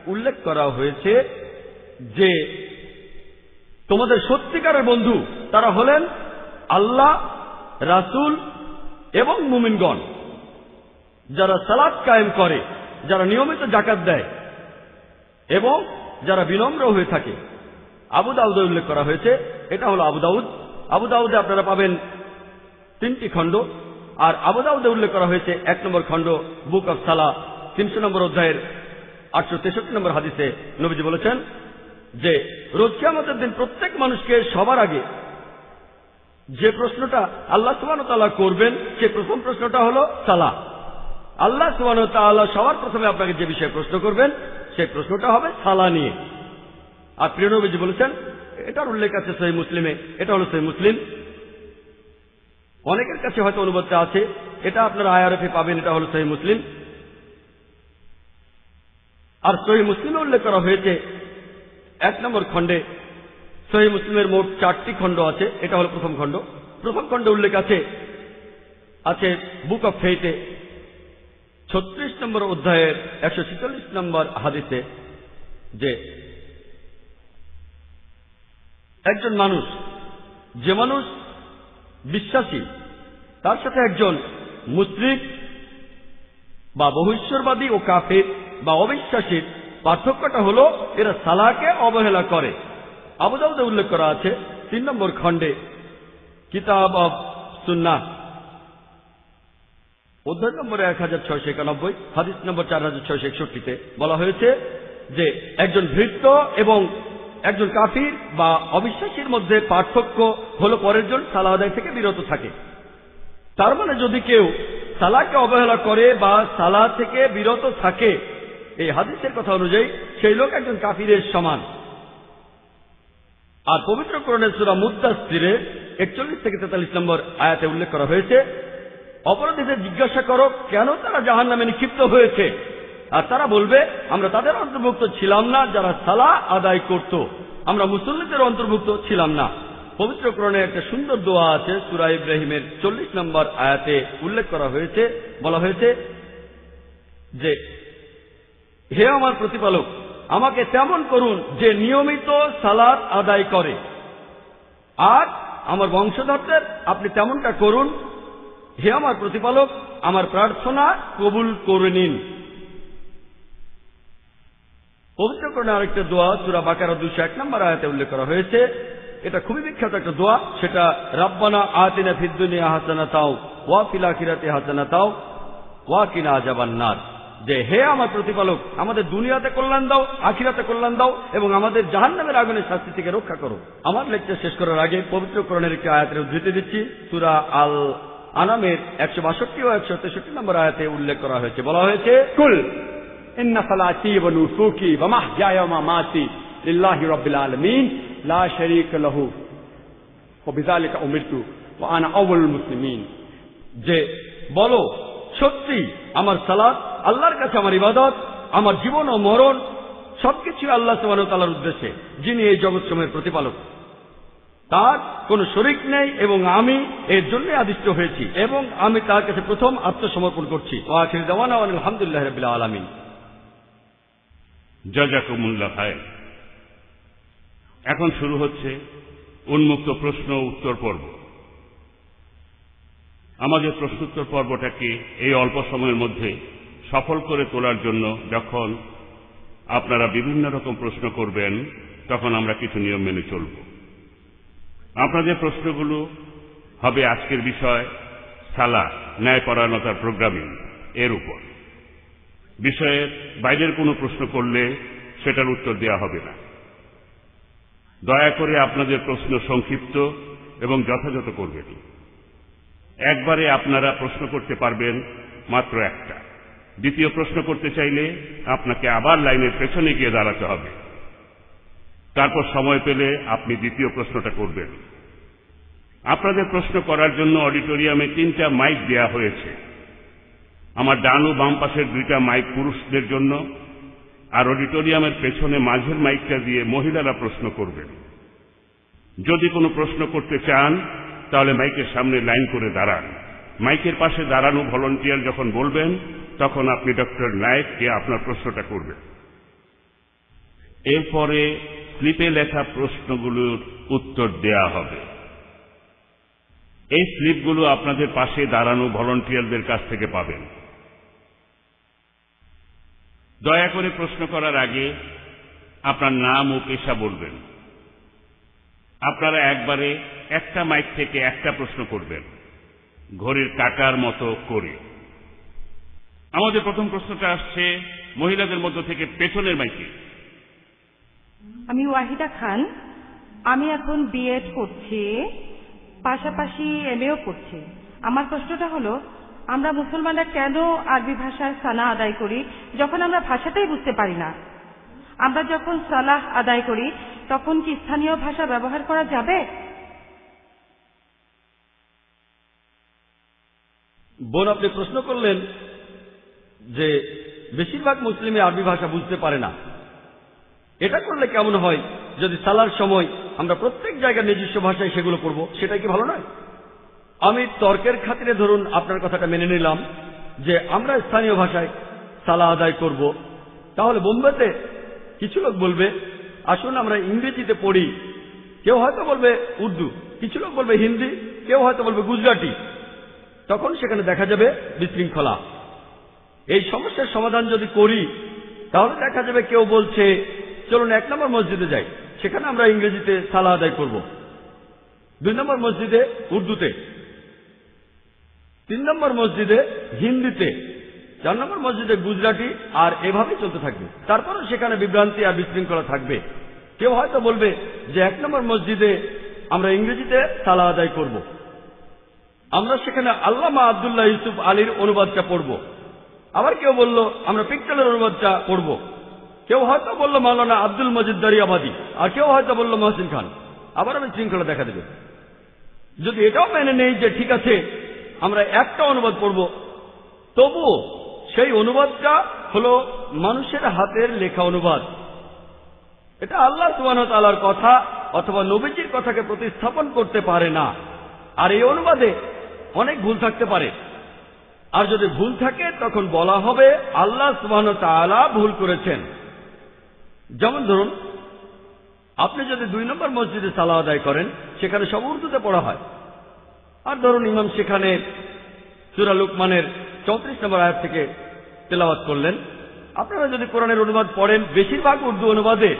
উল্লেখ করা হয়েছে যে, তোমাদের সত্যিকারের বন্ধু তারা হলেন আল্লাহ, রাসুল এবং মুমিনগণ। যারা সালাদ কায়েম করে, যারা নিয়মিত জাকাত দেয় এবং যারা বিনম্র হয়ে থাকে। আবু দাউদে উল্লেখ করা হয়েছে, এটা হলো আবু দাউদ। আবু দাউদে আপনারা পাবেন তিনটি খণ্ড, আর আবু দাউদে উল্লেখ করা হয়েছে, এক নম্বর খণ্ড, বুক অব সালা, তিনশো নম্বর অধ্যায়ের আটশো তেষট্টি নম্বর হাদিসে নবীজি বলেছেন যে, রোজ কিয়ামতের দিন প্রত্যেক মানুষকে সবার আগে যে প্রশ্নটা আল্লাহ সুবান করবেন, সে প্রথম প্রশ্নটা হলো সালা আল্লাহ সুবান সবার প্রথমে আপনাকে যে বিষয়ে প্রশ্ন করবেন, সেই প্রশ্নটা হবে সালা নিয়ে। আর প্রিয় নবীজি বলেছেন, এটার উল্লেখ আছে সহি মুসলিমে, এটা হলো সহি মুসলিম। অনেকের কাছে হয়তো অনুবাদটা আছে, এটা আপনারা আইআরএফে পাবেন, এটা হলো সহি মুসলিম। আর সহি মুসলিমে উল্লেখ করা হয়েছে, এক নম্বর খণ্ডে সহি মুসলিমের মোট চারটি খণ্ড আছে, এটা হলো প্রথম খণ্ড। প্রথম খণ্ডে উল্লেখ আছে আছে বুক অফ ফেইটে ছত্রিশ নম্বর অধ্যায়ের একশো ছেচল্লিশ নম্বর হাদিসে যে একজন মানুষ, যে মানুষ বিশ্বাসী, তার সাথে একজন মুসলিক বা বহুশ্বরবাদী ও কাফের বা অবিশ্বাসীর পার্থক্যটা হলো এরা সালাকে অবহেলা করে। আবুদাউদে উল্লেখ করা আছে, তিন নম্বর খণ্ডে, কিতাব অব সুন্না অধ্যায় নম্বর এক হাজার ছয়শো একানব্বই, হাদিস নম্বর চার হাজার ছয়শো একষট্টিতে বলা হয়েছে যে, একজন ভৃত্য এবং একজন কাফির বা অবিশ্বাসীর মধ্যে পার্থক্য হল পরের জন সালা আদায় থেকে বিরত থাকে। তার মানে যদি কেউ সালাকে অবহেলা করে বা সালা থেকে বিরত থাকে, এই হাদিসের কথা অনুযায়ী সেই লোক একজন কাফিরের সমান। আর পবিত্র করণের সুরা মুদাস্তিরে একচল্লিশ থেকে তেতাল্লিশ নম্বর আয়াতে উল্লেখ করা হয়েছে, অপরাধীদের জিজ্ঞাসা করো, কেন তারা জাহান নামে নিক্ষিপ্ত হয়েছে? আর তারা বলবে, আমরা তাদের অন্তর্ভুক্ত ছিলাম না যারা সালা আদায় করত। আমরা মুসল্লিদের অন্তর্ভুক্ত ছিলাম না। পবিত্র করণে একটা সুন্দর দোয়া আছে, সুরা ইব্রাহিমের চল্লিশ নম্বর আয়াতে উল্লেখ করা হয়েছে, বলা হয়েছে যে, হে আমার প্রতিপালক আমাকে তেমন করুন যে নিয়মিত সালাদ আদায় করে। আর আমার বংশধরদের আপনি তেমনটা করুন। হে আমার প্রতিপালক, আমার প্রার্থনা কবুল করে নিন। পবিত্র করণে আরেকটা দোয়া, সুরা বাকারা দুশো এক নম্বর আয়াতে উল্লেখ করা হয়েছে। এটা খুবই বিখ্যাত একটা দোয়া। সেটা, রাব্বানা আতিনা ফিদ্দুনিয়া হাসানা তাও ওয়া ফিলাখিরাতে হাসানা তাও ওয়া কিনা আজাবান্নার যে হে আমার প্রতিপালক, আমাদের দুনিয়াতে কল্যাণ দাও, আখিরাতে কল্যাণ দাও, এবং আমাদের জাহান নামের আগুনের শাস্তি থেকে রক্ষা করো। আমার লেকচার শেষ করার আগে পবিত্র একটি আয়াতের উদ্ধৃতি দিচ্ছি। সুরা আল আনামের একশো বাষট্টি ও একশো তেষট্টি নম্বর আয়াতে উল্লেখ করা হয়েছে। বলা হয়েছে, কুল লা লাহু মুসলিমিন। যে, বলো সত্যি আমার সালাদ আল্লাহর কাছে আমার ইবাদত, আমার জীবন ও মরণ সবকিছু আল্লাহ তালার উদ্দেশ্যে, যিনি এই জগৎসমূহের প্রতিপালক। তার কোনো শরিক নেই এবং আমি এর জন্য আদিষ্ট হয়েছি এবং আমি তার কাছে প্রথম আত্মসমর্পণ করছি। আলহামদুলিল্লাহ রবিল্লা আলমিন। জাজাকুমুল্লাহ খায় এখন শুরু হচ্ছে উন্মুক্ত প্রশ্ন উত্তর পর্ব। আমাদের প্রশ্নোত্তর পর্বটাকে এই অল্প সময়ের মধ্যে সফল করে তোলার জন্য যখন আপনারা বিভিন্ন রকম প্রশ্ন করবেন, তখন আমরা কিছু নিয়ম মেনে চলব। আপনাদের প্রশ্নগুলো হবে আজকের বিষয় সালা ন্যায়পরায়ণতার প্রোগ্রামিং এর উপর। বিষয়ের বাইরের কোনো প্রশ্ন করলে সেটার উত্তর দেওয়া হবে না। দয়া করে আপনাদের প্রশ্ন সংক্ষিপ্ত এবং যথাযথ করবেন। একবারে আপনারা প্রশ্ন করতে পারবেন মাত্র একটা। দ্বিতীয় প্রশ্ন করতে চাইলে আপনাকে আবার লাইনের পেছনে গিয়ে দাঁড়াতে হবে। তারপর সময় পেলে আপনি দ্বিতীয় প্রশ্নটা করবেন। আপনাদের প্রশ্ন করার জন্য অডিটোরিয়ামে তিনটা মাইক দেয়া হয়েছে। আমার ডান ও বাম পাশের দুইটা মাইক পুরুষদের জন্য আর অডিটোরিয়ামের পেছনে মাঝের মাইকটা দিয়ে মহিলারা প্রশ্ন করবেন। যদি কোনো প্রশ্ন করতে চান তাহলে মাইকের সামনে লাইন করে দাঁড়ান। মাইকের পাশে দাঁড়ানো ভলন্টিয়ার যখন বলবেন, তখন আপনি ডক্টর নায়ককে আপনার প্রশ্নটা করবেন। এরপরে স্লিপে লেখা প্রশ্নগুলোর উত্তর দেয়া হবে। এই স্লিপগুলো আপনাদের পাশে দাঁড়ানো ভলন্টিয়ারদের কাছ থেকে পাবেন। দয়া করে প্রশ্ন করার আগে আপনার নাম ও পেশা বলবেন। আপনারা একবারে একটা মাইক থেকে একটা প্রশ্ন করবেন। ঘড়ির কাটার মতো করে। আমাদের প্রথম প্রশ্নটা আসছে মহিলাদের মধ্য থেকে পেছনের মাইকে। আমি ওয়াহিদা খান। আমি এখন বিএড করছি, পাশাপাশি এমএও করছি। আমার প্রশ্নটা হলো, আমরা মুসলমানরা কেন আরবি ভাষায় সানা আদায় করি, যখন আমরা ভাষাটাই বুঝতে পারি না? আমরা যখন সালাহ আদায় করি তখন কি স্থানীয় ভাষা ব্যবহার করা যাবে? বোন, আপনি প্রশ্ন করলেন যে বেশিরভাগ মুসলিমে আরবি ভাষা বুঝতে পারে না। এটা করলে কেমন হয় যদি সালার সময় আমরা প্রত্যেক জায়গায় নিজস্ব ভাষায় সেগুলো করব? সেটা কি ভালো নয়? আমি তর্কের খাতিরে ধরুন আপনার কথাটা মেনে নিলাম যে আমরা স্থানীয় ভাষায় সালা আদায় করব। তাহলে বোম্বেতে কিছু লোক বলবে আসুন আমরা ইংরেজিতে পড়ি। কেউ হয়তো বলবে উর্দু, কিছু লোক বলবে হিন্দি, কেউ হয়তো বলবে গুজরাটি। তখন সেখানে দেখা যাবে বিশৃঙ্খলা। এই সমস্যার সমাধান যদি করি, তাহলে দেখা যাবে কেউ বলছে, চলুন এক নম্বর মসজিদে যাই। সেখানে আমরা ইংরেজিতে সালা আদায় করব। দুই নম্বর মসজিদে উর্দুতে। তিন নম্বর মসজিদে হিন্দিতে। চার নম্বর মসজিদে গুজরাটি, আর এভাবে চলতে থাকবে। তারপরে সেখানে বিভ্রান্তি আর বিশৃঙ্খলা থাকবে। কেউ হয়তো বলবে যে এক নম্বর মসজিদে আমরা ইংরেজিতে সালা আদায় করব। আমরা সেখানে আল্লামা আবদুল্লাহ ইউসুফ আলীর অনুবাদটা পড়ব। আবার কেউ বলল, আমরা পিকচালের অনুবাদটা পড়ব। কেউ হয়তো বলল, মাওলানা আব্দুল মজিদ দারিয়াবাদী। আর কেউ হয়তো বলল, মহসিন খান। আবার আমি শৃঙ্খলা দেখা দেবে। যদি এটাও মেনে নেই যে ঠিক আছে, আমরা একটা অনুবাদ পড়ব, তবুও সেই অনুবাদটা হলো মানুষের হাতের লেখা অনুবাদ। এটা আল্লাহ সুবাহ তালার কথা অথবা নবীজির কথাকে প্রতিস্থাপন করতে পারে না। আর এই অনুবাদে অনেক ভুল থাকতে পারে। আর যদি ভুল থাকে, তখন বলা হবে আল্লাহ সুবাহ তালা ভুল করেছেন। যেমন ধরুন, আপনি যদি দুই নম্বর মসজিদে সালা আদায় করেন, সেখানে সব উর্দুতে পড়া হয়। আর ধরুন, ইমাম সেখানে সুরা লুকমানের চৌত্রিশ নম্বর আয়াত থেকে তেলাওয়াত করলেন। আপনারা যদি কোরআনের অনুবাদ পড়েন, বেশিরভাগ উর্দু অনুবাদে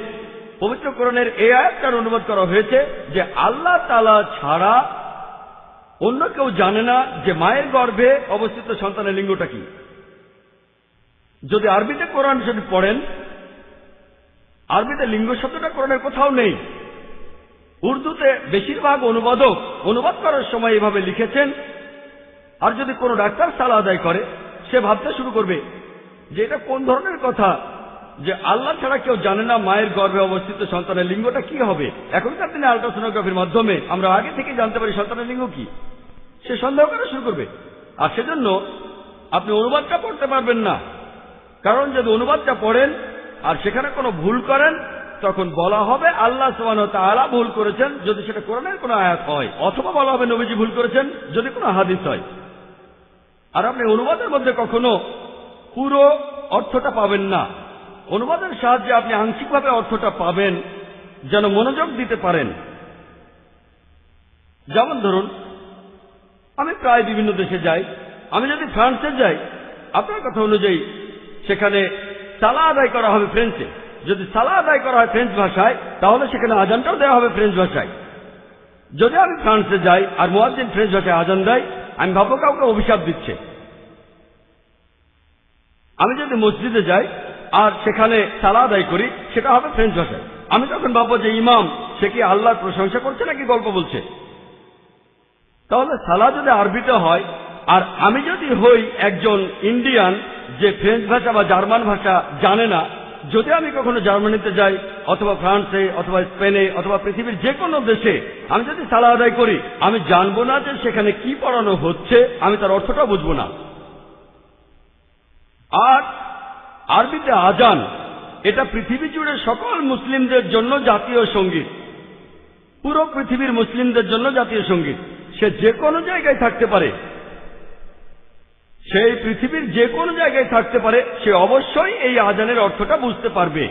পবিত্র কোরআনের এই আয়াতটার অনুবাদ করা হয়েছে যে আল্লাহ তালা ছাড়া অন্য কেউ জানে না যে মায়ের গর্ভে অবস্থিত সন্তানের লিঙ্গটা কি। যদি আরবিতে কোরআন যদি পড়েন, আরবিতে লিঙ্গ শব্দটা কোরআনের কোথাও নেই। উর্দুতে বেশিরভাগ অনুবাদক অনুবাদ করার সময় এভাবে লিখেছেন, আর যদি কোনো ডাক্তার সালা আদায় করে, সে ভাবতে শুরু করবে যে এটা কোন ধরনের কথা? যে আল্লাহ ছাড়া কেউ জানে না মায়ের গর্ভে অবস্থিত সন্তানের লিঙ্গটা কি হবে। এখনকার দিনে আল্ট্রাসোনোগ্রাফির মাধ্যমে আমরা আগে থেকে জানতে পারি সন্তানের লিঙ্গ কি। সে সন্দেহ করা শুরু করবে। আর সেজন্য আপনি অনুবাদটা পড়তে পারবেন না। কারণ যদি অনুবাদটা পড়েন আর সেখানে কোনো ভুল করেন, তখন বলা হবে আল্লাহ সুবাহ তাআলা ভুল করেছেন যদি সেটা কোরআনের কোনো আয়াত হয়, অথবা বলা হবে নবীজি ভুল করেছেন যদি কোনো হাদিস হয়। আর আপনি অনুবাদের মধ্যে কখনো পুরো অর্থটা পাবেন না। অনুবাদের সাহায্যে আপনি আংশিকভাবে অর্থটা পাবেন, যেন মনোযোগ দিতে পারেন। যেমন ধরুন, আমি প্রায় বিভিন্ন দেশে যাই, আমি যদি ফ্রান্সে যাই, আপনার কথা অনুযায়ী সেখানে সালা আদায় করা হবে ফ্রেঞ্চে। যদি সালা আদায় করা হয় ফ্রেঞ্চ ভাষায়, তাহলে সেখানে আজানটাও দেওয়া হবে ফ্রেঞ্চ ভাষায়। যদি আমি ফ্রান্সে যাই আর মোয়াজ্জিন ফ্রেঞ্চ ভাষায় আজান দেয়, আমি ভাবো কাউকে অভিশাপ দিচ্ছে। আমি যদি মসজিদে যাই আর সেখানে সালা আদায় করি, সেটা হবে ফ্রেঞ্চ ভাষায় আমি তখন ভাববো যে ইমাম, সে কি আল্লাহর প্রশংসা করছে নাকি গল্প বলছে? তাহলে সালা যদি আরবিতে হয়, আর আমি যদি হই একজন ইন্ডিয়ান যে ফ্রেঞ্চ ভাষা বা জার্মান ভাষা জানে না, যদি আমি কখনো জার্মানিতে যাই, অথবা ফ্রান্সে অথবা স্পেনে অথবা পৃথিবীর যে কোনো দেশে আমি যদি সালা আদায় করি, আমি জানব না যে সেখানে কি পড়ানো হচ্ছে, আমি তার অর্থটা বুঝব না। আর আরবিতে আজান, এটা পৃথিবী জুড়ে সকল মুসলিমদের জন্য জাতীয় সংগীত। পুরো পৃথিবীর মুসলিমদের জন্য জাতীয় সংগীত। সে যে কোনো জায়গায় থাকতে পারে। সেই পৃথিবীর যে কোনো জায়গায় থাকতে পারে, সে অবশ্যই এই আজানের অর্থটা বুঝতে পারবে।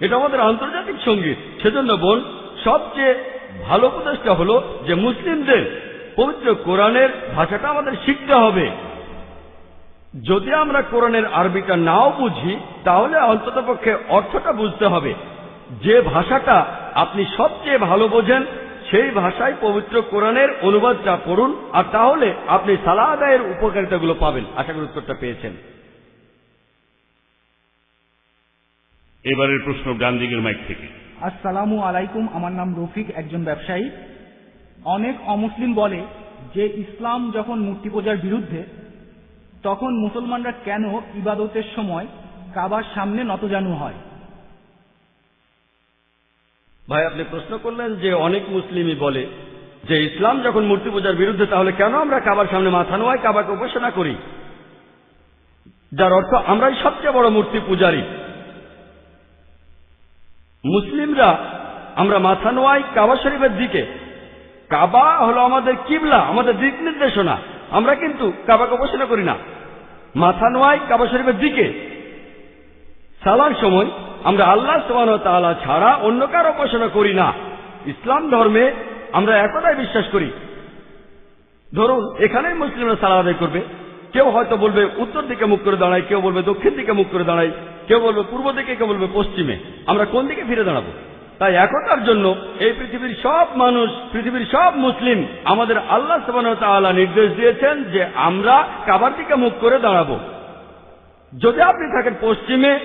এটা আমাদের আন্তর্জাতিক সংগীত। সেজন্য বোন, সবচেয়ে ভালো উপদেশটা হলো যে মুসলিমদের পবিত্র কোরআনের ভাষাটা আমাদের শিখতে হবে। যদি আমরা কোরআনের আরবিটা নাও বুঝি তাহলে অন্ততপক্ষে অর্থটা বুঝতে হবে। যে ভাষাটা আপনি সবচেয়ে ভালো বোঝেন সেই ভাষায় পবিত্র কোরআনের অনুবাদটা পড়ুন আর তাহলে আপনি সালা আদায়ের উপকারিতাগুলো পাবেন। আশা করি উত্তরটা পেয়েছেন। এবারের প্রশ্ন ডান দিকের মাইক থেকে। আসসালামু আলাইকুম আমার নাম রফিক একজন ব্যবসায়ী। অনেক অমুসলিম বলে যে ইসলাম যখন মূর্তি পূজার বিরুদ্ধে তখন মুসলমানরা কেন ইবাদতের সময় কাবার সামনে নতজানু হয়? ভাই, আপনি প্রশ্ন করলেন যে অনেক মুসলিমই বলে যে ইসলাম যখন মূর্তি পূজার বিরুদ্ধে, তাহলে কেন আমরা কাবার সামনে মাথা নোয়াই, কাবাকে উপাসনা করি? যার অর্থ আমরাই সবচেয়ে বড় মূর্তি পূজারী। মুসলিমরা আমরা মাথা নোয়াই কাবা শরীফের দিকে। কাবা হলো আমাদের কিবলা, আমাদের দিক নির্দেশনা। আমরা কিন্তু কাবাকে উপাসনা করি না। মাথা নোয়াই কাবা শরীফের দিকে। সালার সময় আমরা আল্লাহ সুবাহ তাআলা ছাড়া অন্য কার উপাসনা করি না। ইসলাম ধর্মে আমরা একতায় বিশ্বাস করি। ধরুন, এখানেই মুসলিমরা সালা আদায় করবে। কেউ হয়তো বলবে, উত্তর দিকে মুখ করে দাঁড়ায় কেউ বলবে, দক্ষিণ দিকে মুখ করে দাঁড়ায় কেউ বলবে, পূর্ব দিকে, কেউ বলবে, পশ্চিমে। আমরা কোন দিকে ফিরে দাঁড়াবো? তাই একতার জন্য এই পৃথিবীর সব মানুষ, পৃথিবীর সব মুসলিম আমাদের আল্লাহ তাআলা নির্দেশ দিয়েছেন যে আমরা কাবার দিকে মুখ করে দাঁড়াবো। যদি আপনি থাকেন পশ্চিমে,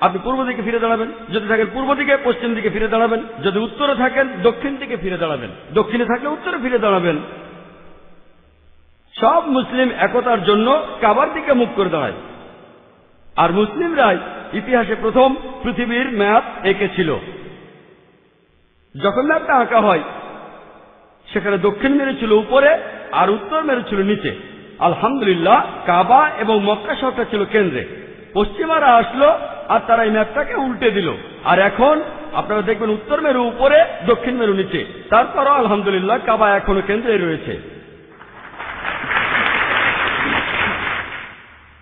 আপনি পূর্ব দিকে ফিরে দাঁড়াবেন। যদি থাকেন পূর্ব দিকে, পশ্চিম দিকে ফিরে দাঁড়াবেন। যদি উত্তরে থাকেন, দক্ষিণ দিকে ফিরে দাঁড়াবেন। দক্ষিণে থাকলে উত্তরে ফিরে দাঁড়াবেন। সব মুসলিম একতার জন্য কাবার দিকে মুখ করে দাঁড়ায়। আর মুসলিমরাই ইতিহাসে প্রথম পৃথিবীর ম্যাপ এঁকেছিল। যখন ম্যাপটা আঁকা হয়, সেখানে দক্ষিণ মেরু ছিল উপরে আর উত্তর মেরু ছিল নিচে। আলহামদুলিল্লাহ, কাবা এবং মক্কা শহরটা ছিল কেন্দ্রে। পশ্চিমারা আসলো আর তারা এই ম্যাপটাকে উল্টে দিল। আর এখন আপনারা দেখবেন উত্তর মেরু উপরে, দক্ষিণ মেরু নিচে। তারপরও আলহামদুলিল্লাহ কাবা এখনও কেন্দ্রে রয়েছে।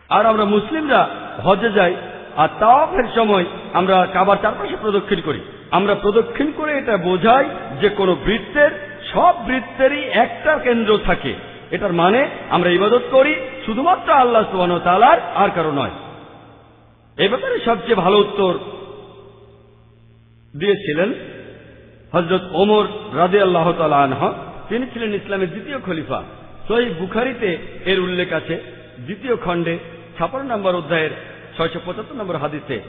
আর আমরা মুসলিমরা হজে যাই, আর তাওয়াফের সময় আমরা কাবার চারপাশে প্রদক্ষিণ করি। আমরা প্রদক্ষিণ করে এটা বোঝাই যে কোনো বৃত্তের, সব বৃত্তেরই একটা কেন্দ্র থাকে। এটার মানে আমরা ইবাদত করি শুধুমাত্র আল্লাহ সুবান তালার আর কারও নয়। এ ব্যাপারে সবচেয়ে ভালো উত্তর দিয়েছিলেন হজরত ওমর রাদে আল্লাহ আনহ। তিনি ছিলেন ইসলামের দ্বিতীয় খলিফা। সই বুখারিতে এর উল্লেখ আছে। দ্বিতীয় খণ্ডে ছাপান্ন নম্বর অধ্যায়ের ছয়শো পঁচাত্তর নম্বর হাদিসে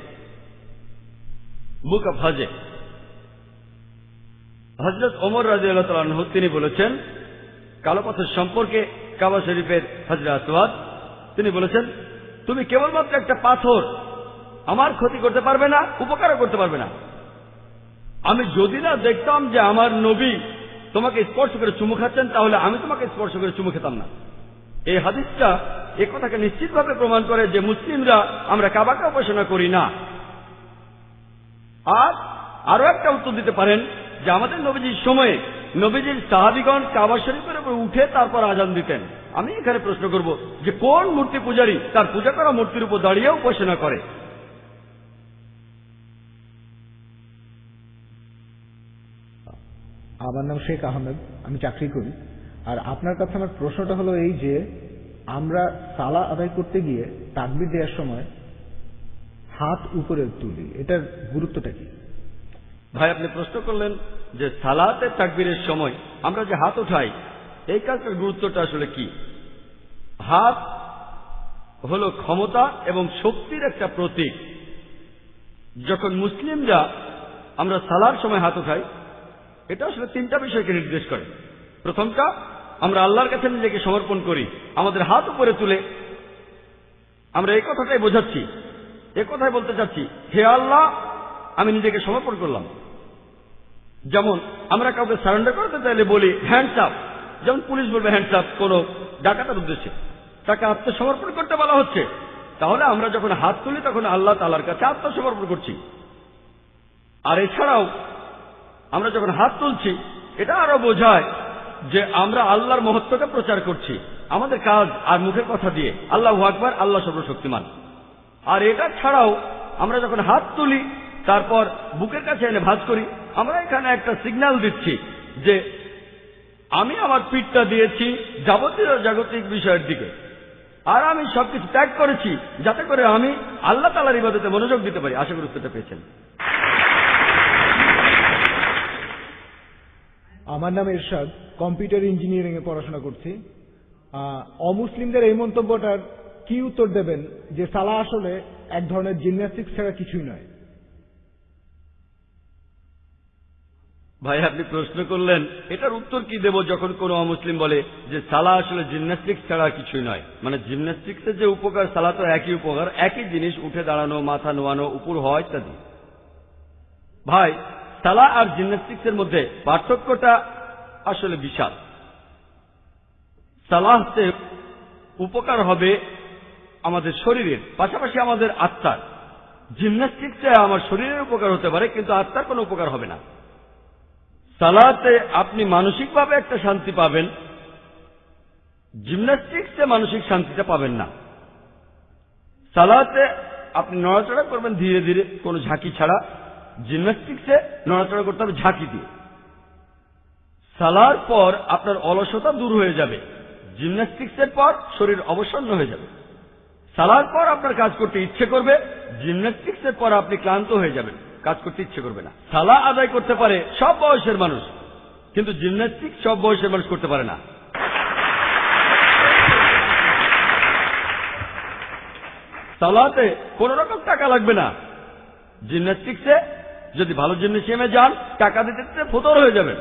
বুক অফ হজে। হজরত ওমর রাজি আল্লাহ তিনি বলেছেন, কালো পাথর সম্পর্কে কাবা শরীফের আসওয়াদ, তিনি বলেছেন, তুমি কেবলমাত্র একটা পাথর আমার ক্ষতি করতে পারবে না, উপকারও করতে পারবে না। আমি যদি না দেখতাম যে আমার নবী তোমাকে স্পর্শ করে চুমু খাচ্ছেন, তাহলে আমি তোমাকে স্পর্শ করে চুমু খেতাম না। এই হাদিসটা এ কথাকে নিশ্চিতভাবে প্রমাণ করে যে মুসলিমরা আমরা কাবাকে উপাসনা করি না। আর আরও একটা উত্তর দিতে পারেন, যে আমাদের নবীজির সময়ে নবীজির সাহাবিগণ কাবা শরীফের উপর উঠে তারপর আজান দিতেন। আমি এখানে প্রশ্ন করব যে কোন মূর্তি পূজারী তার পূজা করা মূর্তির উপর দাঁড়িয়ে উপাসনা করে? আমার নাম শেখ আহমেদ, আমি চাকরি করি। আর আপনার কাছে আমার প্রশ্নটা হলো এই যে, আমরা সালা আদায় করতে গিয়ে তাকবির দেওয়ার সময় হাত উপরে তুলি, এটার গুরুত্বটা কি? ভাই, আপনি প্রশ্ন করলেন যে সালাতে তাকবীরের সময় আমরা যে হাত উঠাই, এই কাজটার গুরুত্বটা আসলে কি? হাত হল ক্ষমতা এবং শক্তির একটা প্রতীক। যখন মুসলিমরা আমরা সালার সময় হাত উঠাই, এটা আসলে তিনটা বিষয়কে নির্দেশ করে। প্রথমটা, আমরা আল্লাহর কাছে নিজেকে সমর্পণ করি, আমাদের হাত উপরে তুলে। আমরা এই কথাটাই বোঝাচ্ছি এ কথাই বলতে চাচ্ছি, হে আল্লাহ, আমি নিজেকে সমর্পণ করলাম। যেমন, আমরা কাউকে সারেন্ডার করতে চাইলে বলি হ্যান্ডস আপ যেমন পুলিশ বলবে হ্যান্ডস আপ কোন ডাকাতার উদ্দেশ্যে। তাকে আত্মসমর্পণ করতে বলা হচ্ছে। তাহলে আমরা যখন হাত তুলি, তখন আল্লাহ তালার কাছে আত্মসমর্পণ করছি। আর এছাড়াও, আমরা যখন হাত তুলছি, এটা আরও বোঝায় যে আমরা আল্লাহর মহত্বকে প্রচার করছি। আমাদের কাজ আর মুখের কথা দিয়ে। আল্লাহ আকবার, আল্লাহ সর্বশক্তিমান। আর এটা ছাড়াও আমরা যখন হাত তুলি, তারপর বুকের কাছে এনে ভাঁজ করি, আমরা এখানে একটা সিগন্যাল দিচ্ছি যে আমি আমার পিঠটা দিয়েছি যাবতীয় জাগতিক বিষয়ের দিকে। আর আমি সবকিছু ত্যাগ করেছি যাতে করে আমি আল্লাহ তালার ইবাদতে মনোযোগ দিতে পারি। আশা করি উত্তরটা পেয়েছেন। আমার নাম এরশাদ, কম্পিউটার ইঞ্জিনিয়ারিং এ পড়াশোনা করছি। অমুসলিমদের এই মন্তব্যটার কি উত্তর দেবেন যে সালা আসলে এক ধরনের জিমন্যাস্টিক্স ছাড়া কিছুই নয়? ভাই, আপনি প্রশ্ন করলেন, এটার উত্তর কি দেব যখন কোনো অমুসলিম বলে যে সালা আসলে জিমন্যাস্টিক্স ছাড়া কিছুই নয়? মানে জিমন্যাস্টিক্সের যে উপকার, সালা তো একই উপকার, একই জিনিস, উঠে দাঁড়ানো, মাথা নোয়ানো, উপর হওয়া ইত্যাদি। ভাই, সালা আর জিমন্যাস্টিক্সের মধ্যে পার্থক্যটা আসলে বিশাল। সালাহতে উপকার হবে আমাদের শরীরের, পাশাপাশি আমাদের আত্মার। জিমন্যাস্টিক্সে আমার শরীরের উপকার হতে পারে, কিন্তু আত্মার কোনো উপকার হবে না। সালাতে আপনি মানসিকভাবে একটা শান্তি পাবেন। জিমন্যাস্টিক্সে মানসিক শান্তিটা পাবেন না। সালাতে আপনি নড়াচড়া করবেন ধীরে ধীরে, কোনো ঝাঁকি ছাড়া। জিমন্যাস্টিক্সে নড়াচড়া করতে হবে ঝাঁকি দিয়ে। সালার পর আপনার অলসতা দূর হয়ে যাবে। জিমন্যাস্টিক্সের পর শরীর অবসন্ন হয়ে যাবে। সালার পর আপনার কাজ করতে ইচ্ছে করবে, জিমন্যাস্টিক্সের পর আপনি ক্লান্ত হয়ে যাবেন, কাজ করতে ইচ্ছে করবে না। সালা আদায় করতে পারে সব বয়সের মানুষ, কিন্তু জিমন্যাস্টিক সব বয়সের মানুষ করতে পারে না। সালাতে কোন রকম টাকা লাগবে না। জিমন্যাস্টিক্সে যদি ভালো জিমনেশিয়ামে যান, টাকা দিতে ফোতর হয়ে যাবেন।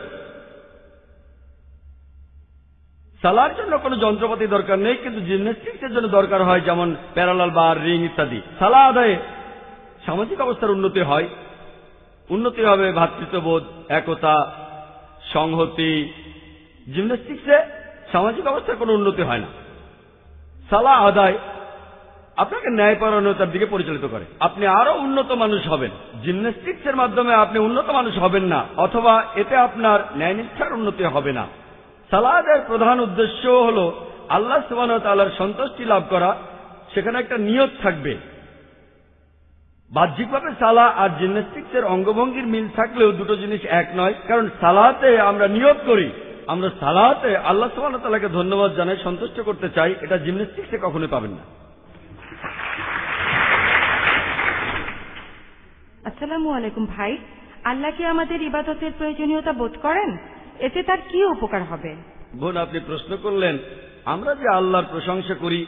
সালার জন্য কোনো যন্ত্রপাতি দরকার নেই, কিন্তু জিমন্যাস্টিক্সের জন্য দরকার হয় যেমন প্যারালাল বার, রিং ইত্যাদি। সালা আদায়ে সামাজিক অবস্থার উন্নতি হয়। উন্নতি হবে ভ্রাতৃত্ববোধ একতা, সংহতি। জিমন্যাস্টিক্সে সামাজিক অবস্থার কোনো উন্নতি হয় না। সালা আদায় আপনাকে ন্যায়পরায়ণতার দিকে পরিচালিত করে। আপনি আরও উন্নত মানুষ হবেন। জিমন্যাস্টিক্সের মাধ্যমে আপনি উন্নত মানুষ হবেন না, অথবা এতে আপনার ন্যায় ন্যায়নিষ্ঠার উন্নতি হবে না। সালাদের প্রধান উদ্দেশ্য হল আল্লাহ সুবান তাল্লার সন্তুষ্টি লাভ করা, সেখানে একটা নিয়ত থাকবে। বাহ্যিকভাবে সালা আর জিমন্যাস্টিক্সের অঙ্গভঙ্গির মিল থাকলেও দুটো জিনিস এক নয়, কারণ সালাতে আমরা নিয়ত করি, আমরা সালাতে আল্লাহ সুবান তাল্লাহকে ধন্যবাদ জানাই, সন্তুষ্ট করতে চাই, এটা জিমন্যাস্টিক্সে কখনোই পাবেন না। আসসালামু আলাইকুম ভাই, আল্লাহ কি আমাদের ইবাদতের প্রয়োজনীয়তা বোধ করেন? এতে তার কি উপকার হবে? বোন, আপনি প্রশ্ন করলেন, আমরা যে আল্লাহর প্রশংসা করি,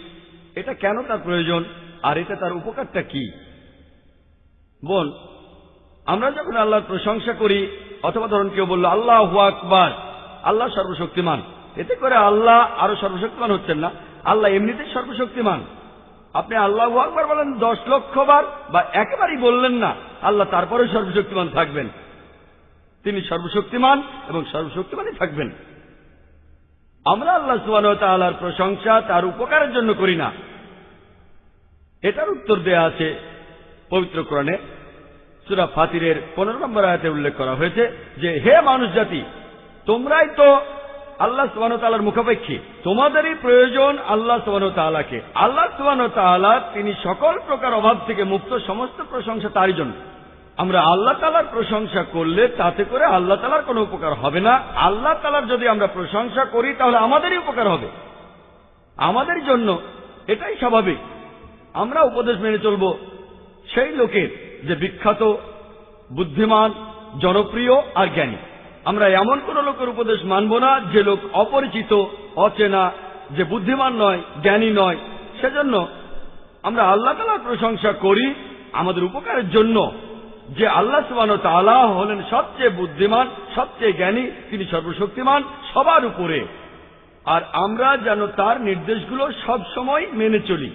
এটা কেন তার প্রয়োজন? আর এটা তার উপকারটা কি? বোন, আমরা যখন আল্লাহর প্রশংসা করি, অথবা ধরুন কেউ বলল, আল্লাহ আকবার, আল্লাহ সর্বশক্তিমান। এতে করে আল্লাহ আরও সর্বশক্তিমান হচ্ছেন না। আল্লাহ এমনিতেই সর্বশক্তিমান। আপনি আল্লাহ আকবার বলেন দশ লক্ষ বার, বা একেবারেই বললেন না, আল্লাহ তারপরে সর্বশক্তিমান থাকবেন। তিনি সর্বশক্তিমান এবং সর্বশক্তিমানই থাকবেন। আমরা আল্লাহ সুবান তাল্লাহার প্রশংসা তার উপকারের জন্য করি না। এটার উত্তর দেয়া আছে পবিত্র কোরআনে। সুরা ফাতিরের পনেরো নম্বর আয়াতে উল্লেখ করা হয়েছে যে, হে মানুষ জাতি, তোমরাই তো আল্লাহ সুবান মুখাপেক্ষী। তোমাদেরই প্রয়োজন আল্লাহ সুবান আল্লাহ সুবান তিনি সকল প্রকার অভাব থেকে মুক্ত সমস্ত প্রশংসা তারই জন্য। আমরা আল্লাহ তালার প্রশংসা করলে তাতে করে আল্লাহ তালার কোনো উপকার হবে না। আল্লাহ তালার যদি আমরা প্রশংসা করি, তাহলে আমাদেরই উপকার হবে। আমাদের জন্য এটাই স্বাভাবিক। আমরা উপদেশ মেনে চলব সেই লোকের যে বিখ্যাত, বুদ্ধিমান, জনপ্রিয় আর জ্ঞানী। আমরা এমন কোন লোকের উপদেশ মানব না যে লোক অপরিচিত, অচেনা, যে বুদ্ধিমান নয়, জ্ঞানী নয়। সেজন্য আমরা আল্লাহ তালার প্রশংসা করি আমাদের উপকারের জন্য। যে আল্লাহ সুবান তালা হলেন সবচেয়ে বুদ্ধিমান, সবচেয়ে জ্ঞানী, তিনি সর্বশক্তিমান সবার উপরে। আর আমরা যেন তার নির্দেশগুলো সব সময় মেনে চলি।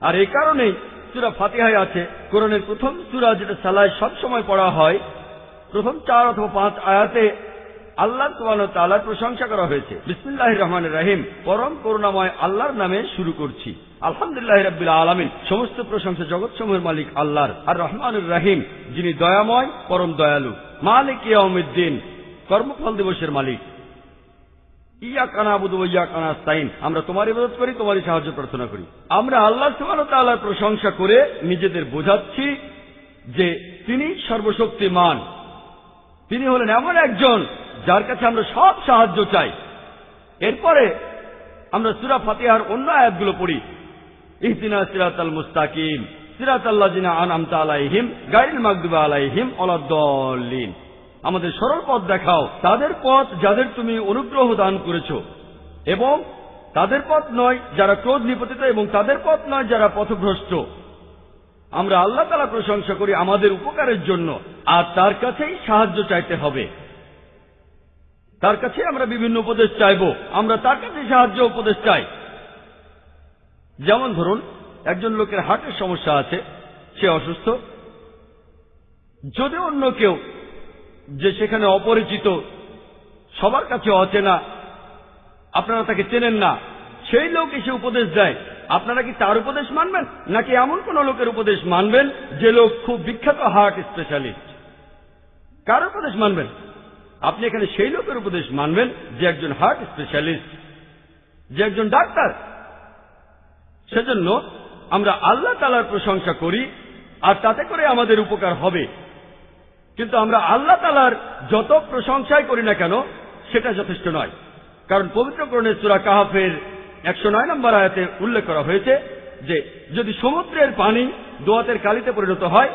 আর এ কারণেই সুরা ফাতিহায় আছে, কোরআনের প্রথম সুরা যেটা সালায় সবসময় পড়া হয়, প্রথম চার অথবা পাঁচ আয়াতে আল্লাহ তালার প্রশংসা করা হয়েছে। বিসমুল্লাহ রহমান রাহিম। পরম করুণাময় আল্লাহর নামে শুরু করছি। আলহামদুলিল্লাহ রবিল আলমিন। সমস্ত প্রশংসা জগৎসমূহের মালিক আল্লাহর। আর রহমানুর রাহিম, যিনি দয়াময়, পরম দয়ালু। মালিক ইয়াউমিদ্দিন, কর্মফল দিবসের মালিক। ইয়া কানা বুধ ইয়া কানা স্তাইন আমরা তোমার ইবাদত করি, তোমারই সাহায্য প্রার্থনা করি। আমরা আল্লাহ সুবাহ প্রশংসা করে নিজেদের বোঝাচ্ছি যে তিনি সর্বশক্তিমান। তিনি হলেন এমন একজন যার কাছে আমরা সব সাহায্য চাই। এরপরে আমরা সুরা ফাতিহার অন্য আয়াতগুলো পড়ি। ইহদিনা সিরাত আল মুস্তাকিম সিরাত আল্লাহ জিনা আনআমতা আলাইহিম গাইল মাগদুবা আলাইহিম অলাদ্দলিন আমাদের সরল পথ দেখাও, তাদের পথ যাদের তুমি অনুগ্রহ দান করেছ। এবং তাদের পথ নয় যারা ক্রোধ নিপতিত এবং তাদের পথ নয় যারা পথভ্রষ্ট। আমরা আল্লাহ তালা প্রশংসা করি আমাদের উপকারের জন্য, আর তার কাছেই সাহায্য চাইতে হবে। তার কাছে আমরা বিভিন্ন উপদেশ চাইব, আমরা তার কাছে সাহায্য উপদেশ চাই। যেমন ধরুন, একজন লোকের হার্টের সমস্যা আছে, সে অসুস্থ। যদি অন্য কেউ যে সেখানে অপরিচিত, সবার কাছে অচেনা, আপনারা তাকে চেনেন না, সেই লোক এসে উপদেশ দেয় আপনারা কি তার উপদেশ মানবেন? নাকি এমন কোন লোকের উপদেশ মানবেন যে লোক খুব বিখ্যাত হার্ট স্পেশালিস্ট? কার উপদেশ মানবেন? আপনি এখানে সেই লোকের উপদেশ মানবেন যে একজন হার্ট স্পেশালিস্ট, যে একজন ডাক্তার। সেজন্য আমরা আল্লাহ তালার প্রশংসা করি, আর তাতে করে আমাদের উপকার হবে। কিন্তু আমরা আল্লাহ তালার যত প্রশংসাই করি না কেন, সেটা যথেষ্ট নয়। কারণ পবিত্রকরণের চূড়া কাহাফের একশো নয় নম্বর আয়াতে উল্লেখ করা হয়েছে যে, যদি সমুদ্রের পানি দোয়াতের কালিতে পরিণত হয়,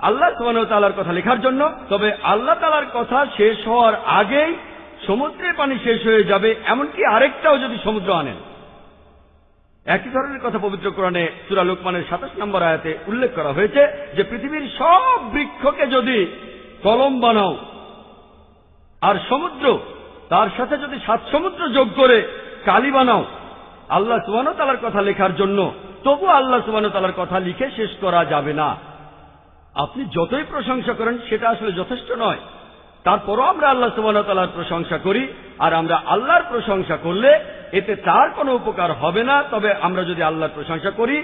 আল্লাহ তালার কথা লেখার জন্য, তবে আল্লাহ তালার কথা শেষ হওয়ার আগেই সমুদ্রের পানি শেষ হয়ে যাবে, এমনকি আরেকটাও যদি সমুদ্র আনেন। একই ধরনের কথা পবিত্র কোরআনে সুরা লোকমানের সাতাশ নম্বর আয়াতে উল্লেখ করা হয়েছে যে, পৃথিবীর সব বৃক্ষকে যদি কলম বানাও, আর সমুদ্র, তার সাথে যদি সাত সমুদ্র যোগ করে কালি বানাও আল্লাহ সুবান তালার কথা লেখার জন্য। তবু আল্লাহ সুবান তালার কথা লিখে শেষ করা যাবে না। আপনি যতই প্রশংসা করেন, সেটা আসলে যথেষ্ট নয়। তারপরও আমরা আল্লাহ সুবাহতালার প্রশংসা করি, আর আমরা আল্লাহর প্রশংসা করলে এতে তার কোনো উপকার হবে না। তবে আমরা যদি আল্লাহর প্রশংসা করি,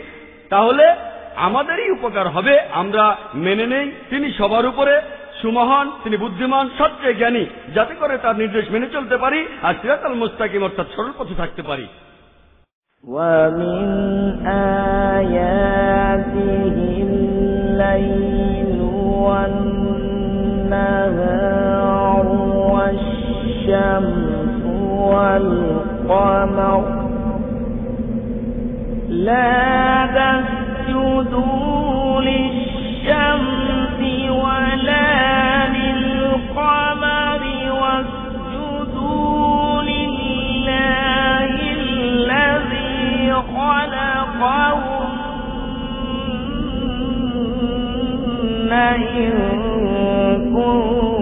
তাহলে আমাদেরই উপকার হবে। আমরা মেনে নেই, তিনি সবার উপরে সুমহান, তিনি বুদ্ধিমান, সবচেয়ে জ্ঞানী। যাতে করে তার নির্দেশ মেনে চলতে পারি, আর সিরাতাল মুস্তাকিম অর্থাৎ সরল পথে থাকতে পারি। ومن آياته الليل والنهار والشمس والقمر. لا تسجدوا للشمس خلقهن إن كنت